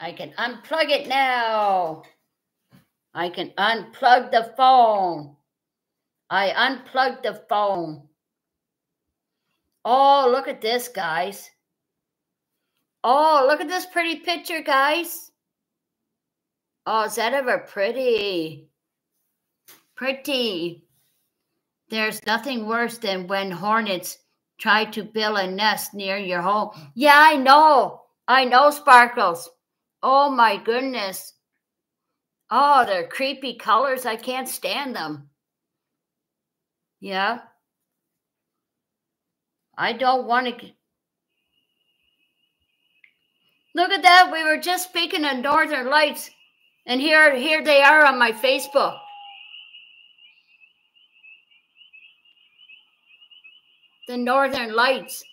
I can unplug it now. I can unplug the phone. I unplugged the phone. Oh, look at this, guys. Oh, look at this pretty picture, guys. Oh, is that ever pretty? Pretty. There's nothing worse than when hornets try to build a nest near your home. Yeah, I know. I know, Sparkles. Oh my goodness. Oh, they're creepy colors. I can't stand them. Yeah. I don't want to. Look at that. We were just speaking of Northern Lights, and here, here they are on my Facebook. The Northern Lights.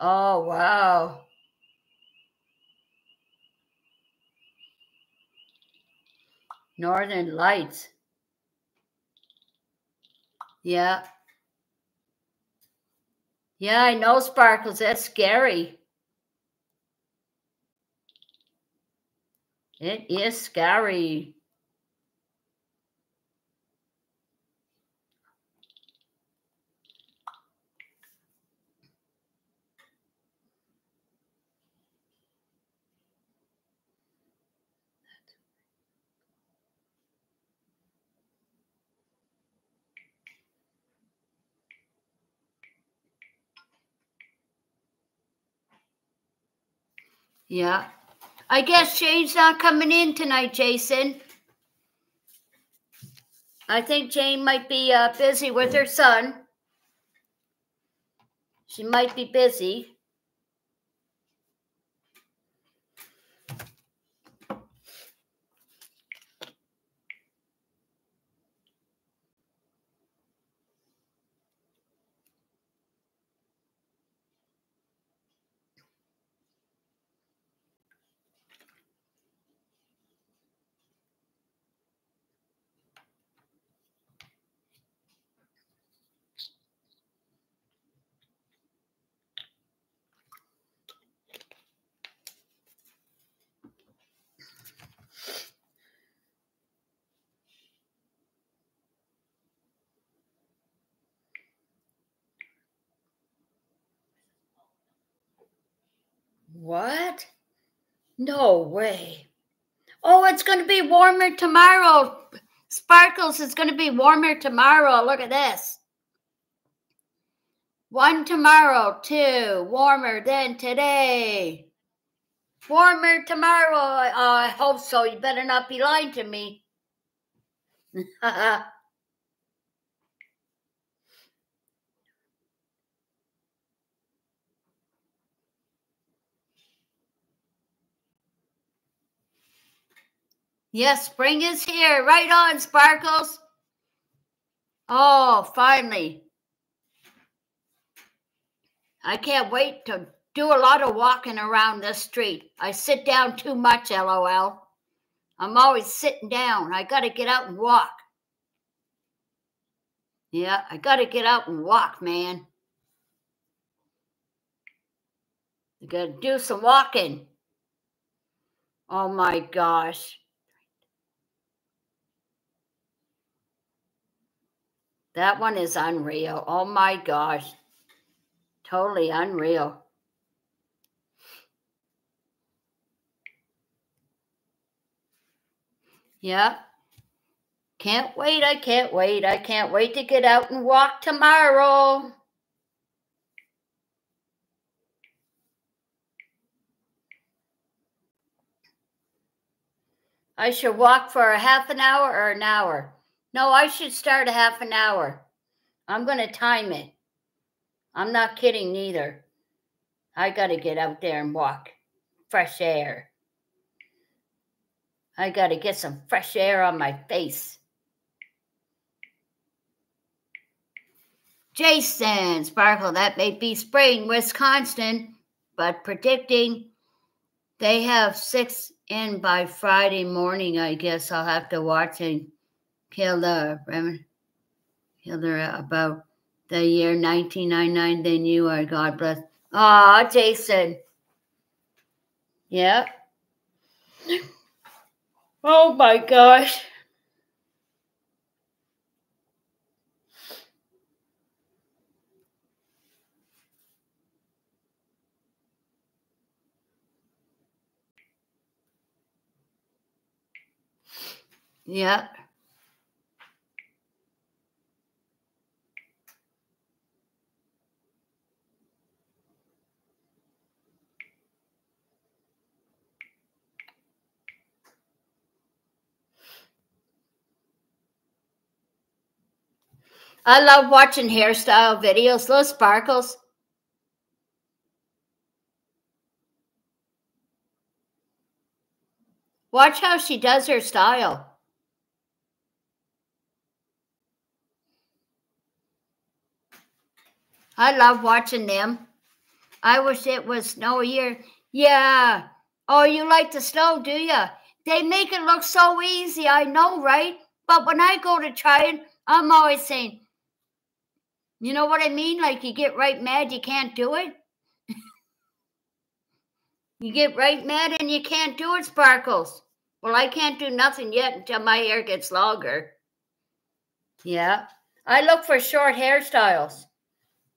Oh, wow. Northern Lights. Yeah. Yeah, I know, Sparkles. That's scary. It is scary. Yeah. I guess Shane's not coming in tonight, Jason. I think Jane might be uh, busy with her son. She might be busy. What? No way. Oh, it's going to be warmer tomorrow. Sparkles, it's going to be warmer tomorrow. Look at this. One tomorrow, two, warmer than today. Warmer tomorrow. I hope so. You better not be lying to me. Yes, spring is here. Right on, Sparkles. Oh, finally. I can't wait to do a lot of walking around this street. I sit down too much, lol. I'm always sitting down. I got to get out and walk. Yeah, I got to get out and walk, man. I got to do some walking. Oh my gosh. That one is unreal. Oh my gosh. Totally unreal. Yeah. Can't wait. I can't wait. I can't wait to get out and walk tomorrow. I should walk for a half an hour or an hour. No, I should start a half an hour. I'm going to time it. I'm not kidding neither. I got to get out there and walk. Fresh air. I got to get some fresh air on my face. Jason Sparkle, that may be spring, Wisconsin, but predicting they have six in by Friday morning. I guess I'll have to watch and Hilda, Hilda about the year 1999 Then you are. God bless. Ah, Jason. Yeah. Oh my gosh. Yeah. I love watching hairstyle videos. Little sparkles. Watch how she does her style. I love watching them. I wish it was snow here. Yeah. Oh, you like the snow, do you? They make it look so easy. I know, right? But when I go to try it, I'm always saying, you know what I mean? Like you get right mad, you can't do it. you get right mad and you can't do it, Sparkles. Well, I can't do nothing yet until my hair gets longer. Yeah. I look for short hairstyles.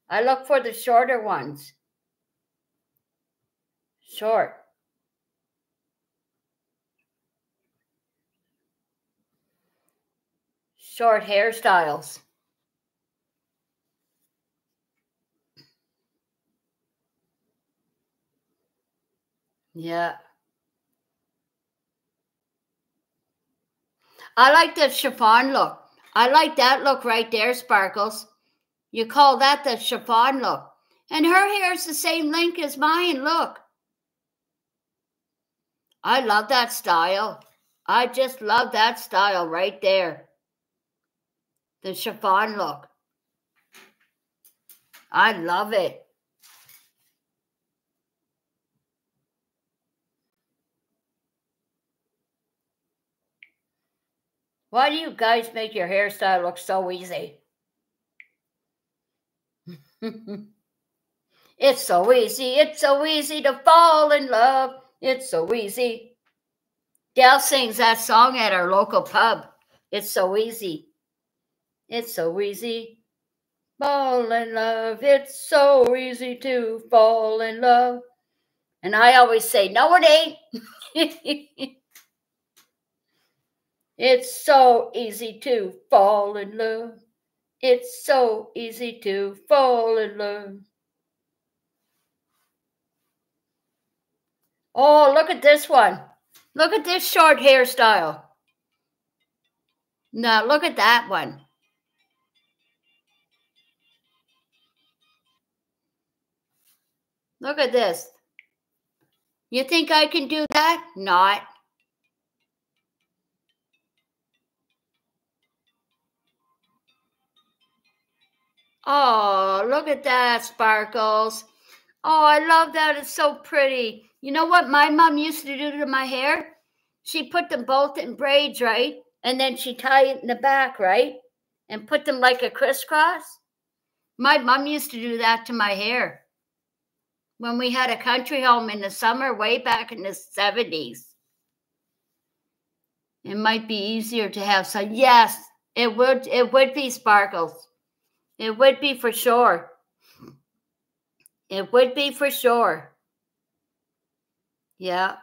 I look for the shorter ones. Short. Short hairstyles. Yeah. I like the chiffon look. I like that look right there, Sparkles. You call that the chiffon look. And her hair is the same length as mine. Look. I love that style. I just love that style right there. The chiffon look. I love it. Why do you guys make your hairstyle look so easy? it's so easy. It's so easy to fall in love. It's so easy. Dell sings that song at our local pub. It's so easy. It's so easy. Fall in love. It's so easy to fall in love. And I always say, no, it ain't. It's so easy to fall in love. It's so easy to fall in love. Oh, look at this one. Look at this short hairstyle. Now, look at that one. Look at this. You think I can do that? Not. Oh, look at that, Sparkles. Oh, I love that. It's so pretty. You know what my mom used to do to my hair? She put them both in braids, right? And then she tie it in the back, right? And put them like a crisscross. My mom used to do that to my hair when we had a country home in the summer, way back in the 70s. It might be easier to have some. Yes, it would. It would be sparkles. It would be for sure. It would be for sure. Yeah.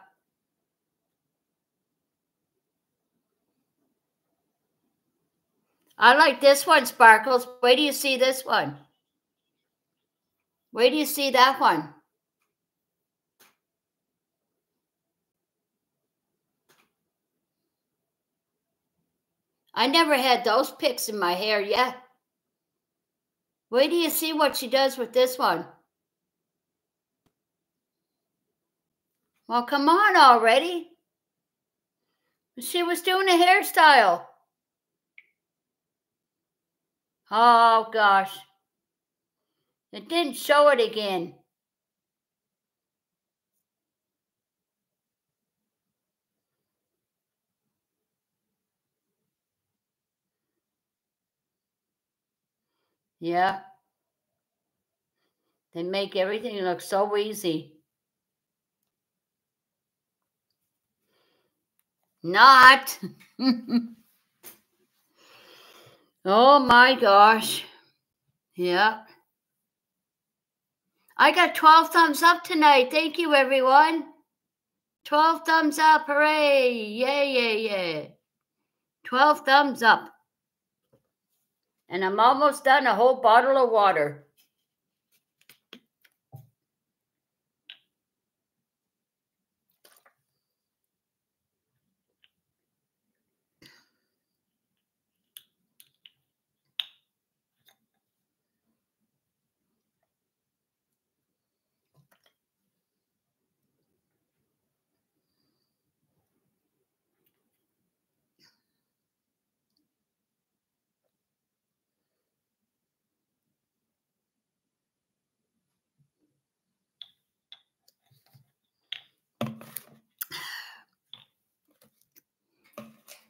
I like this one, Sparkles. Where do you see this one? Where do you see that one? I never had those picks in my hair yet. Wait do you see what she does with this one. Well, come on already. She was doing a hairstyle. Oh, gosh. It didn't show it again. Yeah. They make everything look so easy. Not. oh my gosh. Yeah. I got 12 thumbs up tonight. Thank you, everyone. 12 thumbs up. Hooray. Yeah, yeah, yeah. 12 thumbs up. And I'm almost done a whole bottle of water.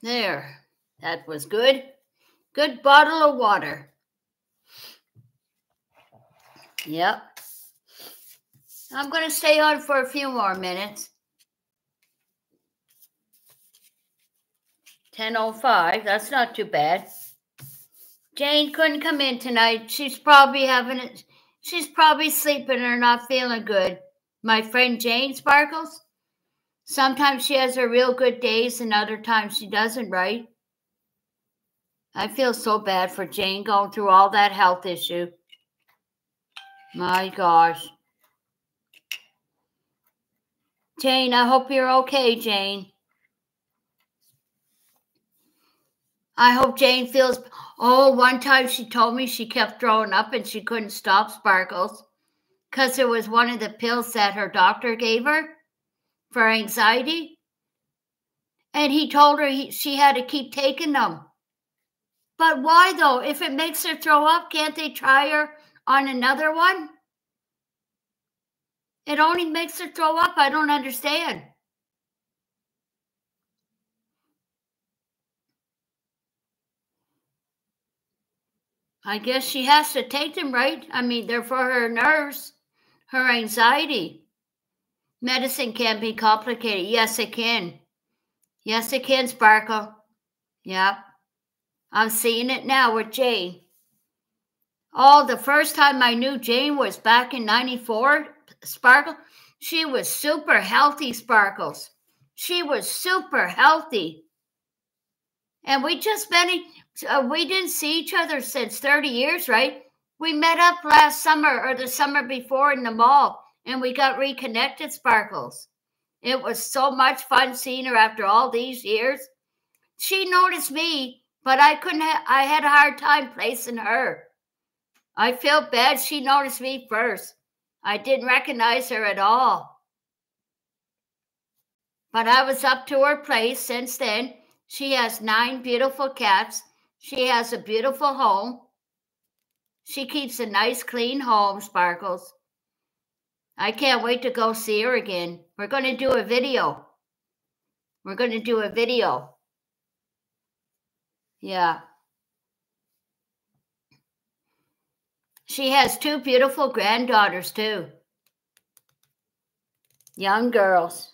There. That was good. Good bottle of water. Yep. I'm going to stay on for a few more minutes. 10.05. That's not too bad. Jane couldn't come in tonight. She's probably having it. She's probably sleeping or not feeling good. My friend Jane Sparkles. Sometimes she has her real good days and other times she doesn't, right? I feel so bad for Jane going through all that health issue. My gosh. Jane, I hope you're okay, Jane. I hope Jane feels. Oh, one time she told me she kept throwing up and she couldn't stop Sparkles because it was one of the pills that her doctor gave her for anxiety. And he told her he, she had to keep taking them. But why though? If it makes her throw up, can't they try her on another one? It only makes her throw up. I don't understand. I guess she has to take them, right? I mean, they're for her nerves, her anxiety. Medicine can be complicated. Yes, it can. Yes, it can, Sparkle. Yep. I'm seeing it now with Jane. Oh, the first time I knew Jane was back in 94, Sparkle. She was super healthy, Sparkles. She was super healthy. And we just been, uh, we didn't see each other since 30 years, right? We met up last summer or the summer before in the mall and we got reconnected, Sparkles. It was so much fun seeing her after all these years. She noticed me, but I couldn't, ha- I had a hard time placing her. I felt bad she noticed me first. I didn't recognize her at all. But I was up to her place since then. She has nine beautiful cats. She has a beautiful home. She keeps a nice, clean home, Sparkles. I can't wait to go see her again. We're going to do a video. We're going to do a video. Yeah. She has two beautiful granddaughters, too. Young girls.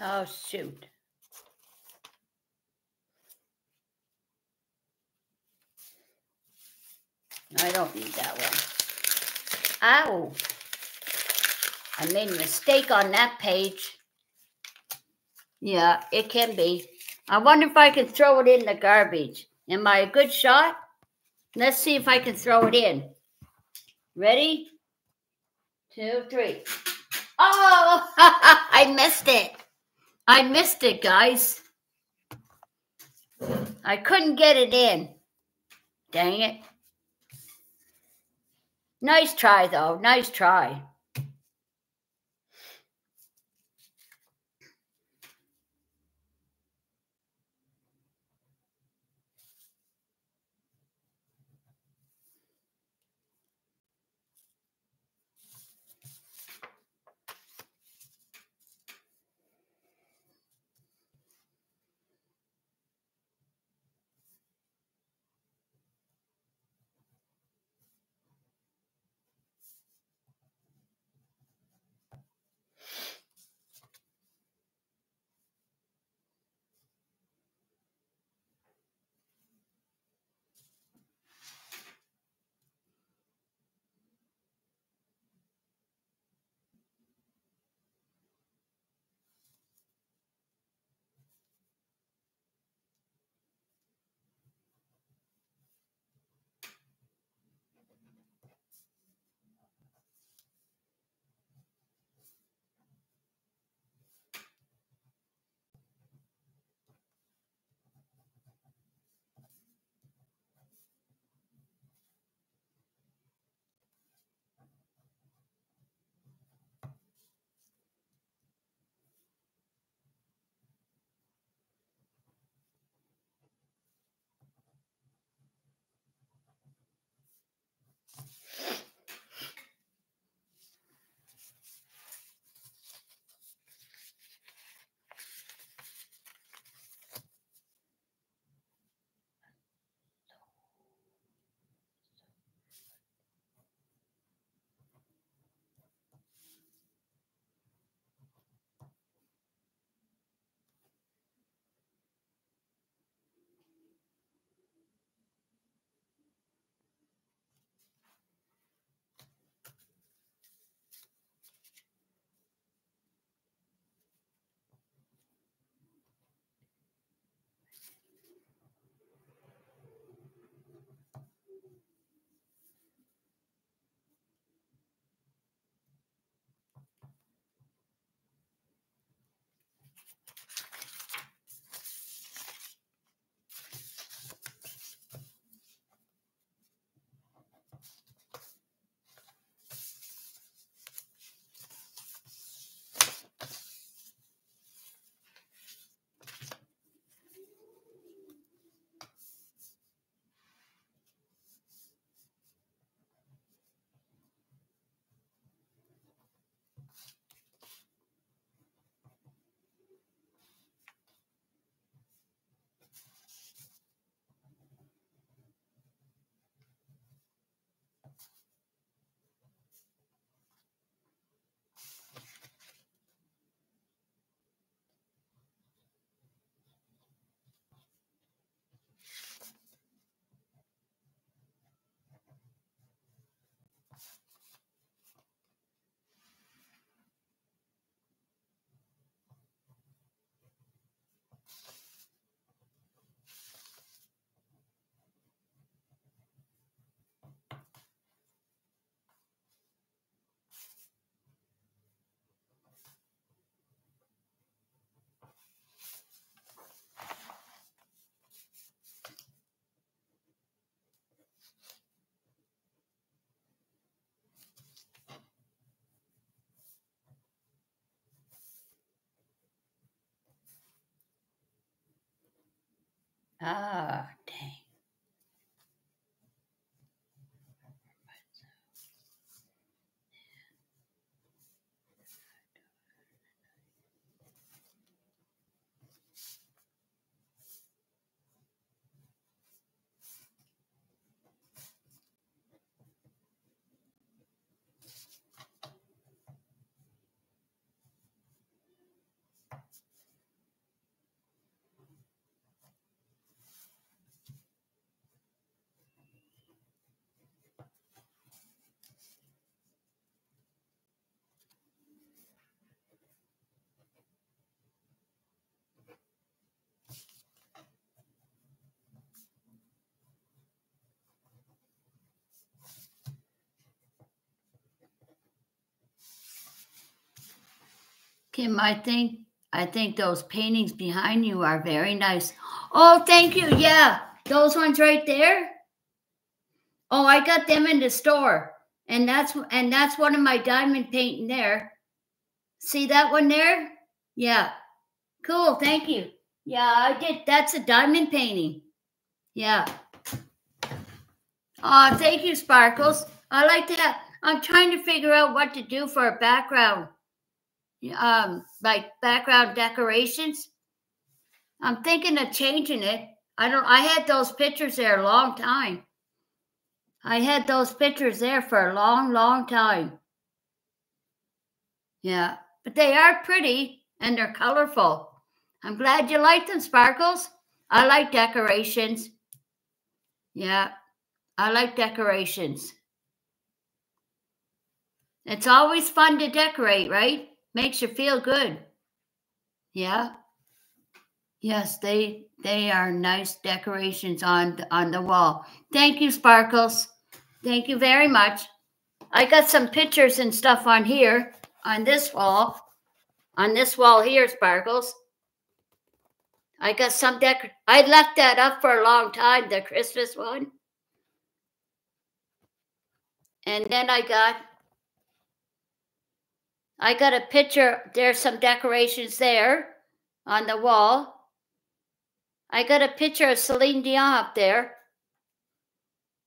Oh, shoot. I don't need that one. Ow. I made a mistake on that page. Yeah, it can be. I wonder if I can throw it in the garbage. Am I a good shot? Let's see if I can throw it in. Ready? Two, three. Oh, I missed it. I missed it, guys. I couldn't get it in. Dang it. Nice try, though. Nice try. Ah, Kim, I think I think those paintings behind you are very nice. Oh, thank you. Yeah, those ones right there. Oh, I got them in the store, and that's and that's one of my diamond painting there. See that one there? Yeah, cool. Thank you. Yeah, I did. That's a diamond painting. Yeah. Oh, thank you, Sparkles. I like that. I'm trying to figure out what to do for a background um, like background decorations. I'm thinking of changing it. I don't. I had those pictures there a long time. I had those pictures there for a long, long time. Yeah, but they are pretty and they're colorful. I'm glad you like them, Sparkles. I like decorations. Yeah, I like decorations. It's always fun to decorate, right? Makes you feel good. Yeah. Yes, they they are nice decorations on on the wall. Thank you, Sparkles. Thank you very much. I got some pictures and stuff on here on this wall. On this wall here, Sparkles. I got some dec. I left that up for a long time, the Christmas one. And then I got I got a picture. There's some decorations there on the wall. I got a picture of Celine Dion up there.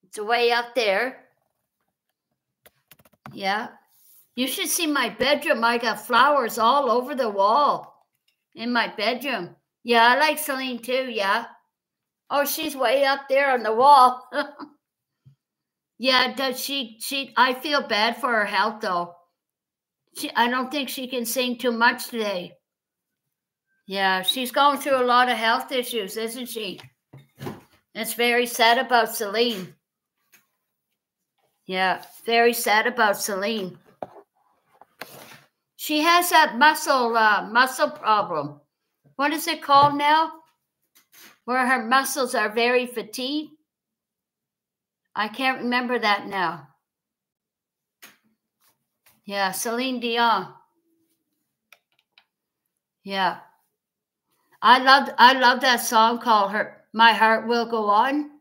It's way up there. Yeah. You should see my bedroom. I got flowers all over the wall in my bedroom. Yeah, I like Celine too. Yeah. Oh, she's way up there on the wall. yeah, does she she I feel bad for her health though. She, I don't think she can sing too much today. Yeah, she's going through a lot of health issues, isn't she? It's very sad about Celine. Yeah, very sad about Celine. She has that muscle uh, muscle problem. What is it called now? Where her muscles are very fatigued. I can't remember that now. Yeah, Celine Dion. Yeah. I love I love that song called Her My Heart Will Go On.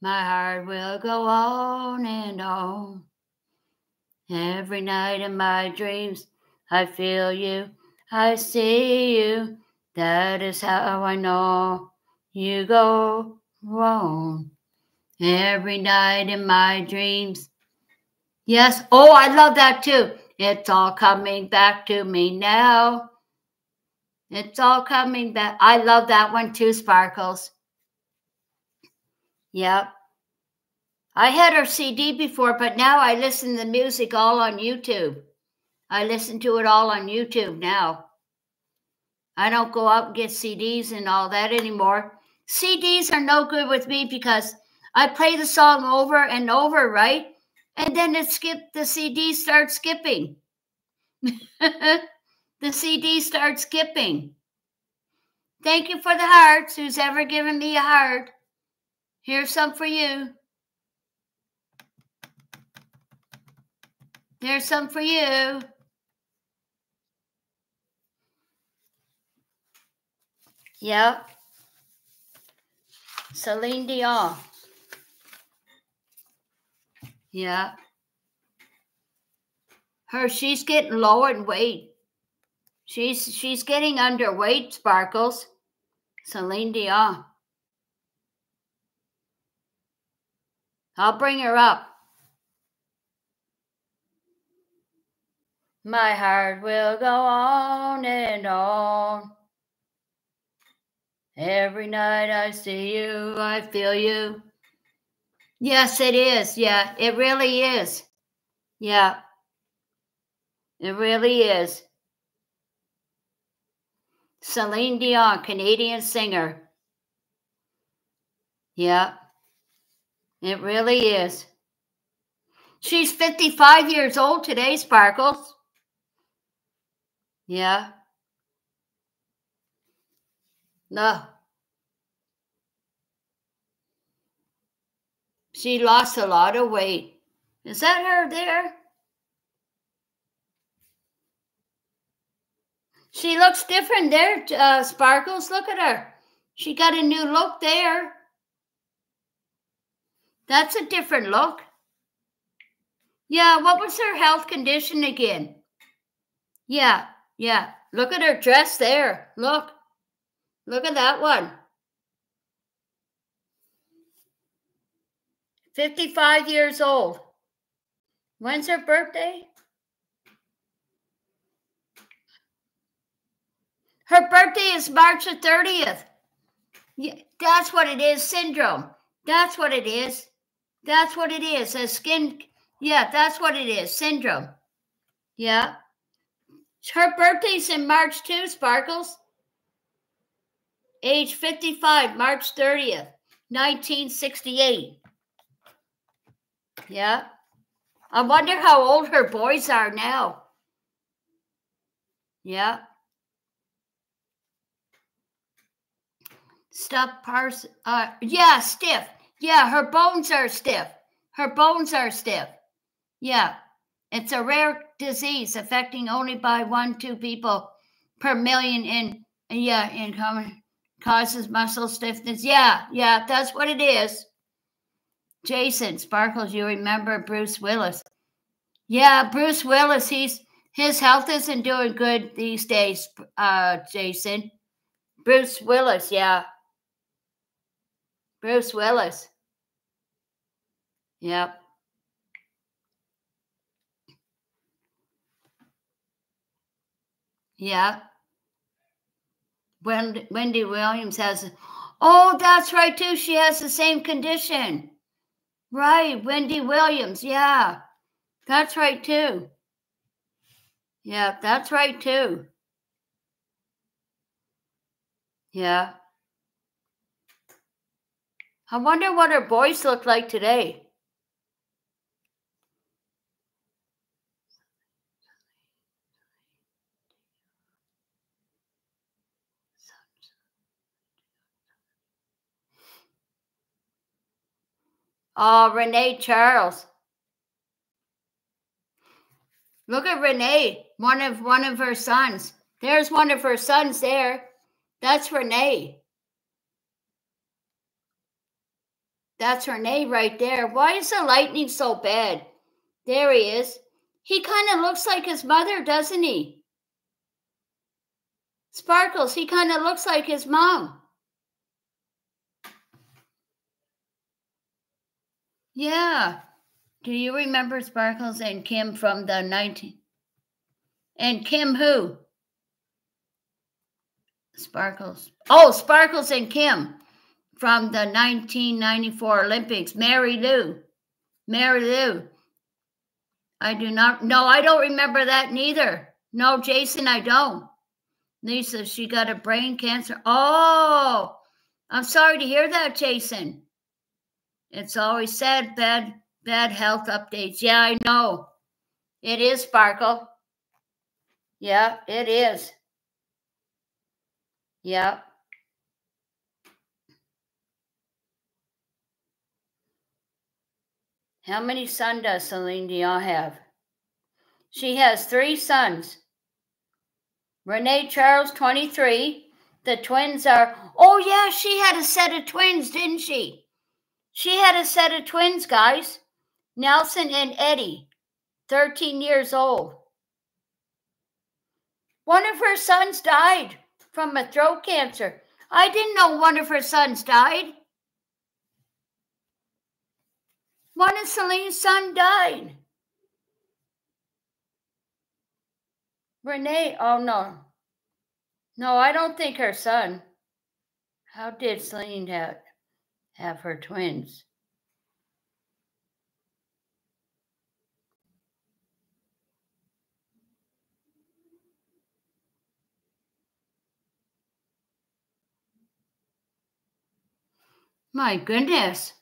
My heart will go on and on. Every night in my dreams, I feel you, I see you. That is how I know you go wrong. Every night in my dreams, Yes. Oh, I love that too. It's all coming back to me now. It's all coming back. I love that one too, Sparkles. Yep. I had her CD before, but now I listen to the music all on YouTube. I listen to it all on YouTube now. I don't go out and get CDs and all that anymore. CDs are no good with me because I play the song over and over, right? And then it skipped the CD starts skipping. the CD starts skipping. Thank you for the hearts. Who's ever given me a heart? Here's some for you. There's some for you. Yep. Celine Dion. Yeah. Her she's getting lower in weight. She's she's getting underweight, Sparkles. Celine Dion. I'll bring her up. My heart will go on and on. Every night I see you, I feel you. Yes, it is. Yeah, it really is. Yeah, it really is. Celine Dion, Canadian singer. Yeah, it really is. She's 55 years old today, Sparkles. Yeah. No. She lost a lot of weight. Is that her there? She looks different there, uh, Sparkles. Look at her. She got a new look there. That's a different look. Yeah, what was her health condition again? Yeah, yeah. Look at her dress there. Look. Look at that one. 55 years old. When's her birthday? Her birthday is March the 30th. Yeah, that's what it is syndrome. That's what it is. That's what it is. A skin, yeah, that's what it is syndrome. Yeah. Her birthday's in March too, Sparkles. Age 55, March 30th, 1968. Yeah. I wonder how old her boys are now. Yeah. Stuff pars uh yeah, stiff. Yeah, her bones are stiff. Her bones are stiff. Yeah. It's a rare disease affecting only by one, two people per million in yeah, in common causes muscle stiffness. Yeah, yeah, that's what it is. Jason Sparkles, you remember Bruce Willis. Yeah, Bruce Willis, he's his health isn't doing good these days, uh, Jason. Bruce Willis, yeah. Bruce Willis. Yep. Yeah. Wendy, Wendy Williams has, oh, that's right, too. She has the same condition. Right. Wendy Williams. Yeah. That's right, too. Yeah, that's right, too. Yeah. I wonder what her boys look like today. Oh, Renee Charles. Look at Renee, one of one of her sons. There's one of her sons there. That's Renee. That's Renee right there. Why is the lightning so bad? There he is. He kind of looks like his mother, doesn't he? Sparkles, he kind of looks like his mom. Yeah. Do you remember Sparkles and Kim from the 19 and Kim who? Sparkles. Oh, Sparkles and Kim from the 1994 Olympics. Mary Lou. Mary Lou. I do not no, I don't remember that neither. No, Jason, I don't. Lisa, she got a brain cancer. Oh, I'm sorry to hear that, Jason. It's always said bad bad health updates. Yeah, I know. It is Sparkle. Yeah, it is. Yeah. How many sons does Celine Dion have? She has three sons. Renee Charles, 23. The twins are, oh, yeah, she had a set of twins, didn't she? She had a set of twins, guys. Nelson and Eddy, 13 years old. One of her sons died from a throat cancer. I didn't know one of her sons died. One of Celine's son died. Renee, oh no. No, I don't think her son. How did Celine have, have her twins? My goodness.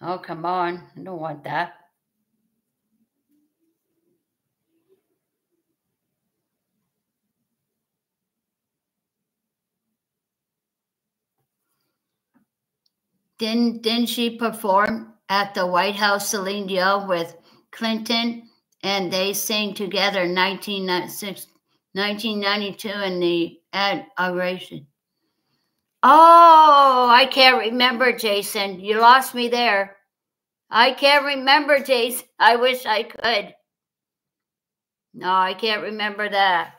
Oh, come on. I don't want that. Didn't, didn't she perform at the White House, Celine Dion, with Clinton? And they sang together 1996, 1992 in the inauguration. Oh, I can't remember, Jason. You lost me there. I can't remember, Jason. I wish I could. No, I can't remember that.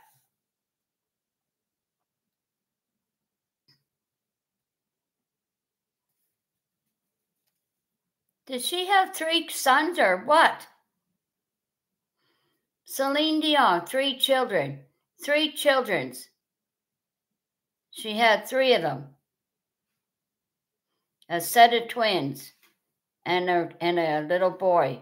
Did she have three sons or what? Celine Dion, three children. Three children's. She had three of them. A set of twins and a, and a little boy.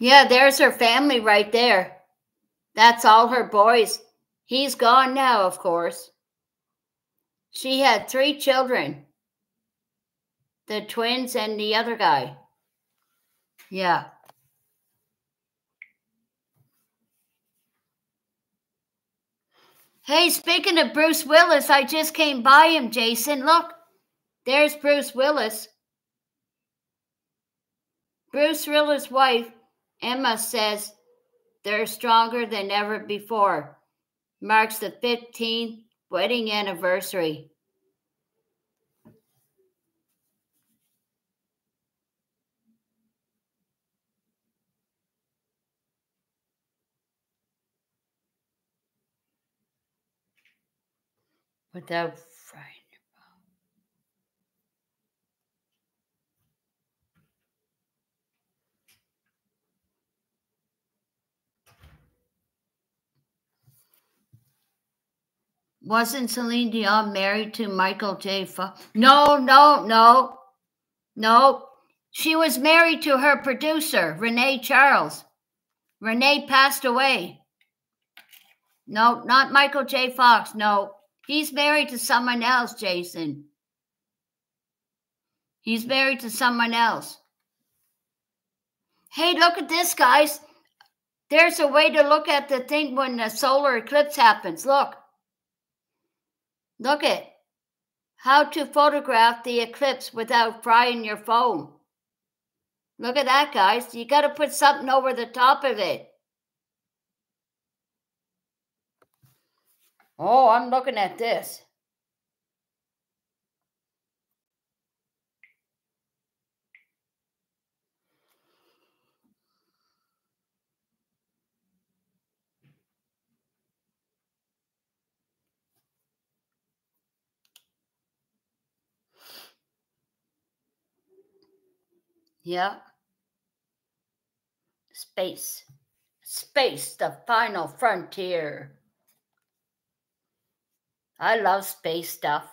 Yeah, there's her family right there. That's all her boys. He's gone now, of course. She had three children the twins and the other guy. Yeah. Hey, speaking of Bruce Willis, I just came by him, Jason. Look, there's Bruce Willis. Bruce Willis' wife, Emma, says they're stronger than ever before. Marks the 15th wedding anniversary. without frying your palm. Wasn't Celine Dion married to Michael J. Fox? No, no, no, no. She was married to her producer, Renee Charles. Renee passed away. No, not Michael J. Fox. No, He's married to someone else, Jason. He's married to someone else. Hey, look at this, guys. There's a way to look at the thing when the solar eclipse happens. Look. Look at how to photograph the eclipse without frying your phone. Look at that, guys. You got to put something over the top of it. Oh, I'm looking at this. Yeah. Space. Space, the final frontier. I love space stuff,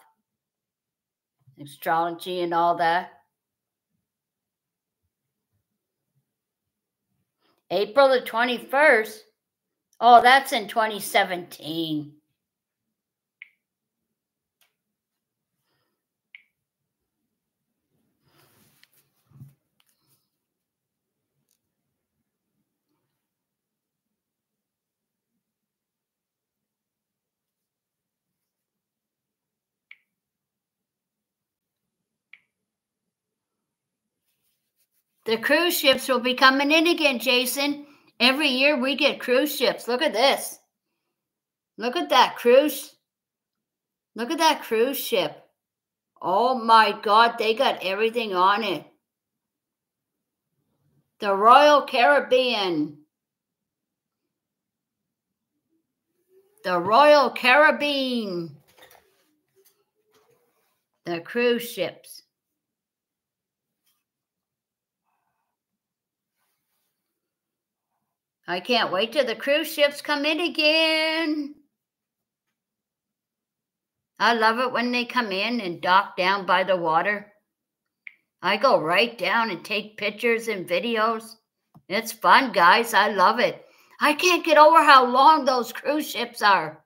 astrology, and all that. April the 21st. Oh, that's in 2017. The cruise ships will be coming in again, Jason. Every year we get cruise ships. Look at this. Look at that cruise. Look at that cruise ship. Oh my God, they got everything on it. The Royal Caribbean. The Royal Caribbean. The cruise ships. I can't wait till the cruise ships come in again. I love it when they come in and dock down by the water. I go right down and take pictures and videos. It's fun, guys. I love it. I can't get over how long those cruise ships are.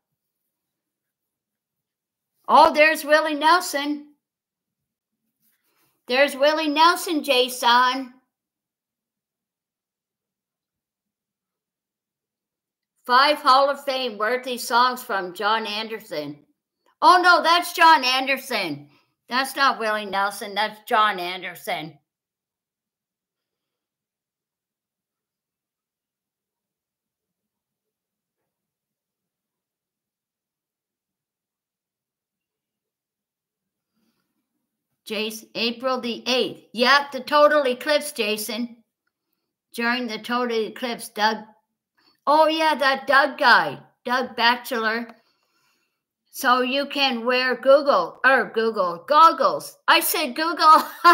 Oh, there's Willie Nelson. There's Willie Nelson, Jason. Five Hall of Fame worthy songs from John Anderson. Oh, no, that's John Anderson. That's not Willie Nelson. That's John Anderson. Jason, April the 8th. Yeah, the total eclipse, Jason. During the total eclipse, Doug. Oh, yeah, that Doug guy, Doug Batchelor. So you can wear Google or Google goggles. I said Google.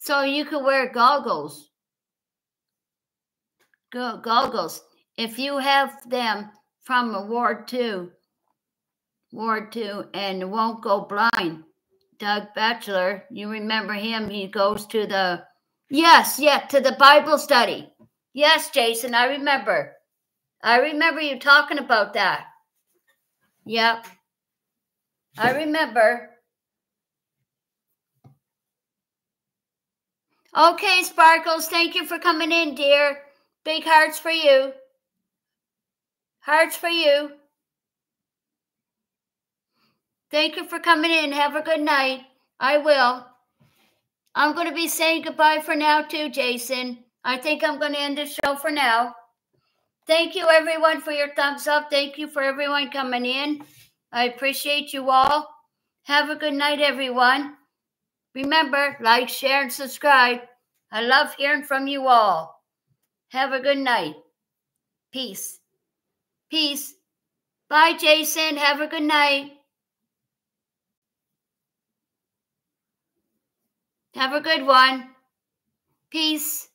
so you can wear goggles. Go- goggles. If you have them from Ward 2, Ward 2 and won't go blind. Doug Batchelor, you remember him? He goes to the, yes, yeah, to the Bible study. Yes, Jason, I remember. I remember you talking about that. Yep. I remember. Okay, Sparkles, thank you for coming in, dear. Big hearts for you. Hearts for you. Thank you for coming in. Have a good night. I will. I'm going to be saying goodbye for now, too, Jason. I think I'm going to end the show for now. Thank you, everyone, for your thumbs up. Thank you for everyone coming in. I appreciate you all. Have a good night, everyone. Remember, like, share, and subscribe. I love hearing from you all. Have a good night. Peace. Peace. Bye, Jason. Have a good night. Have a good one. Peace.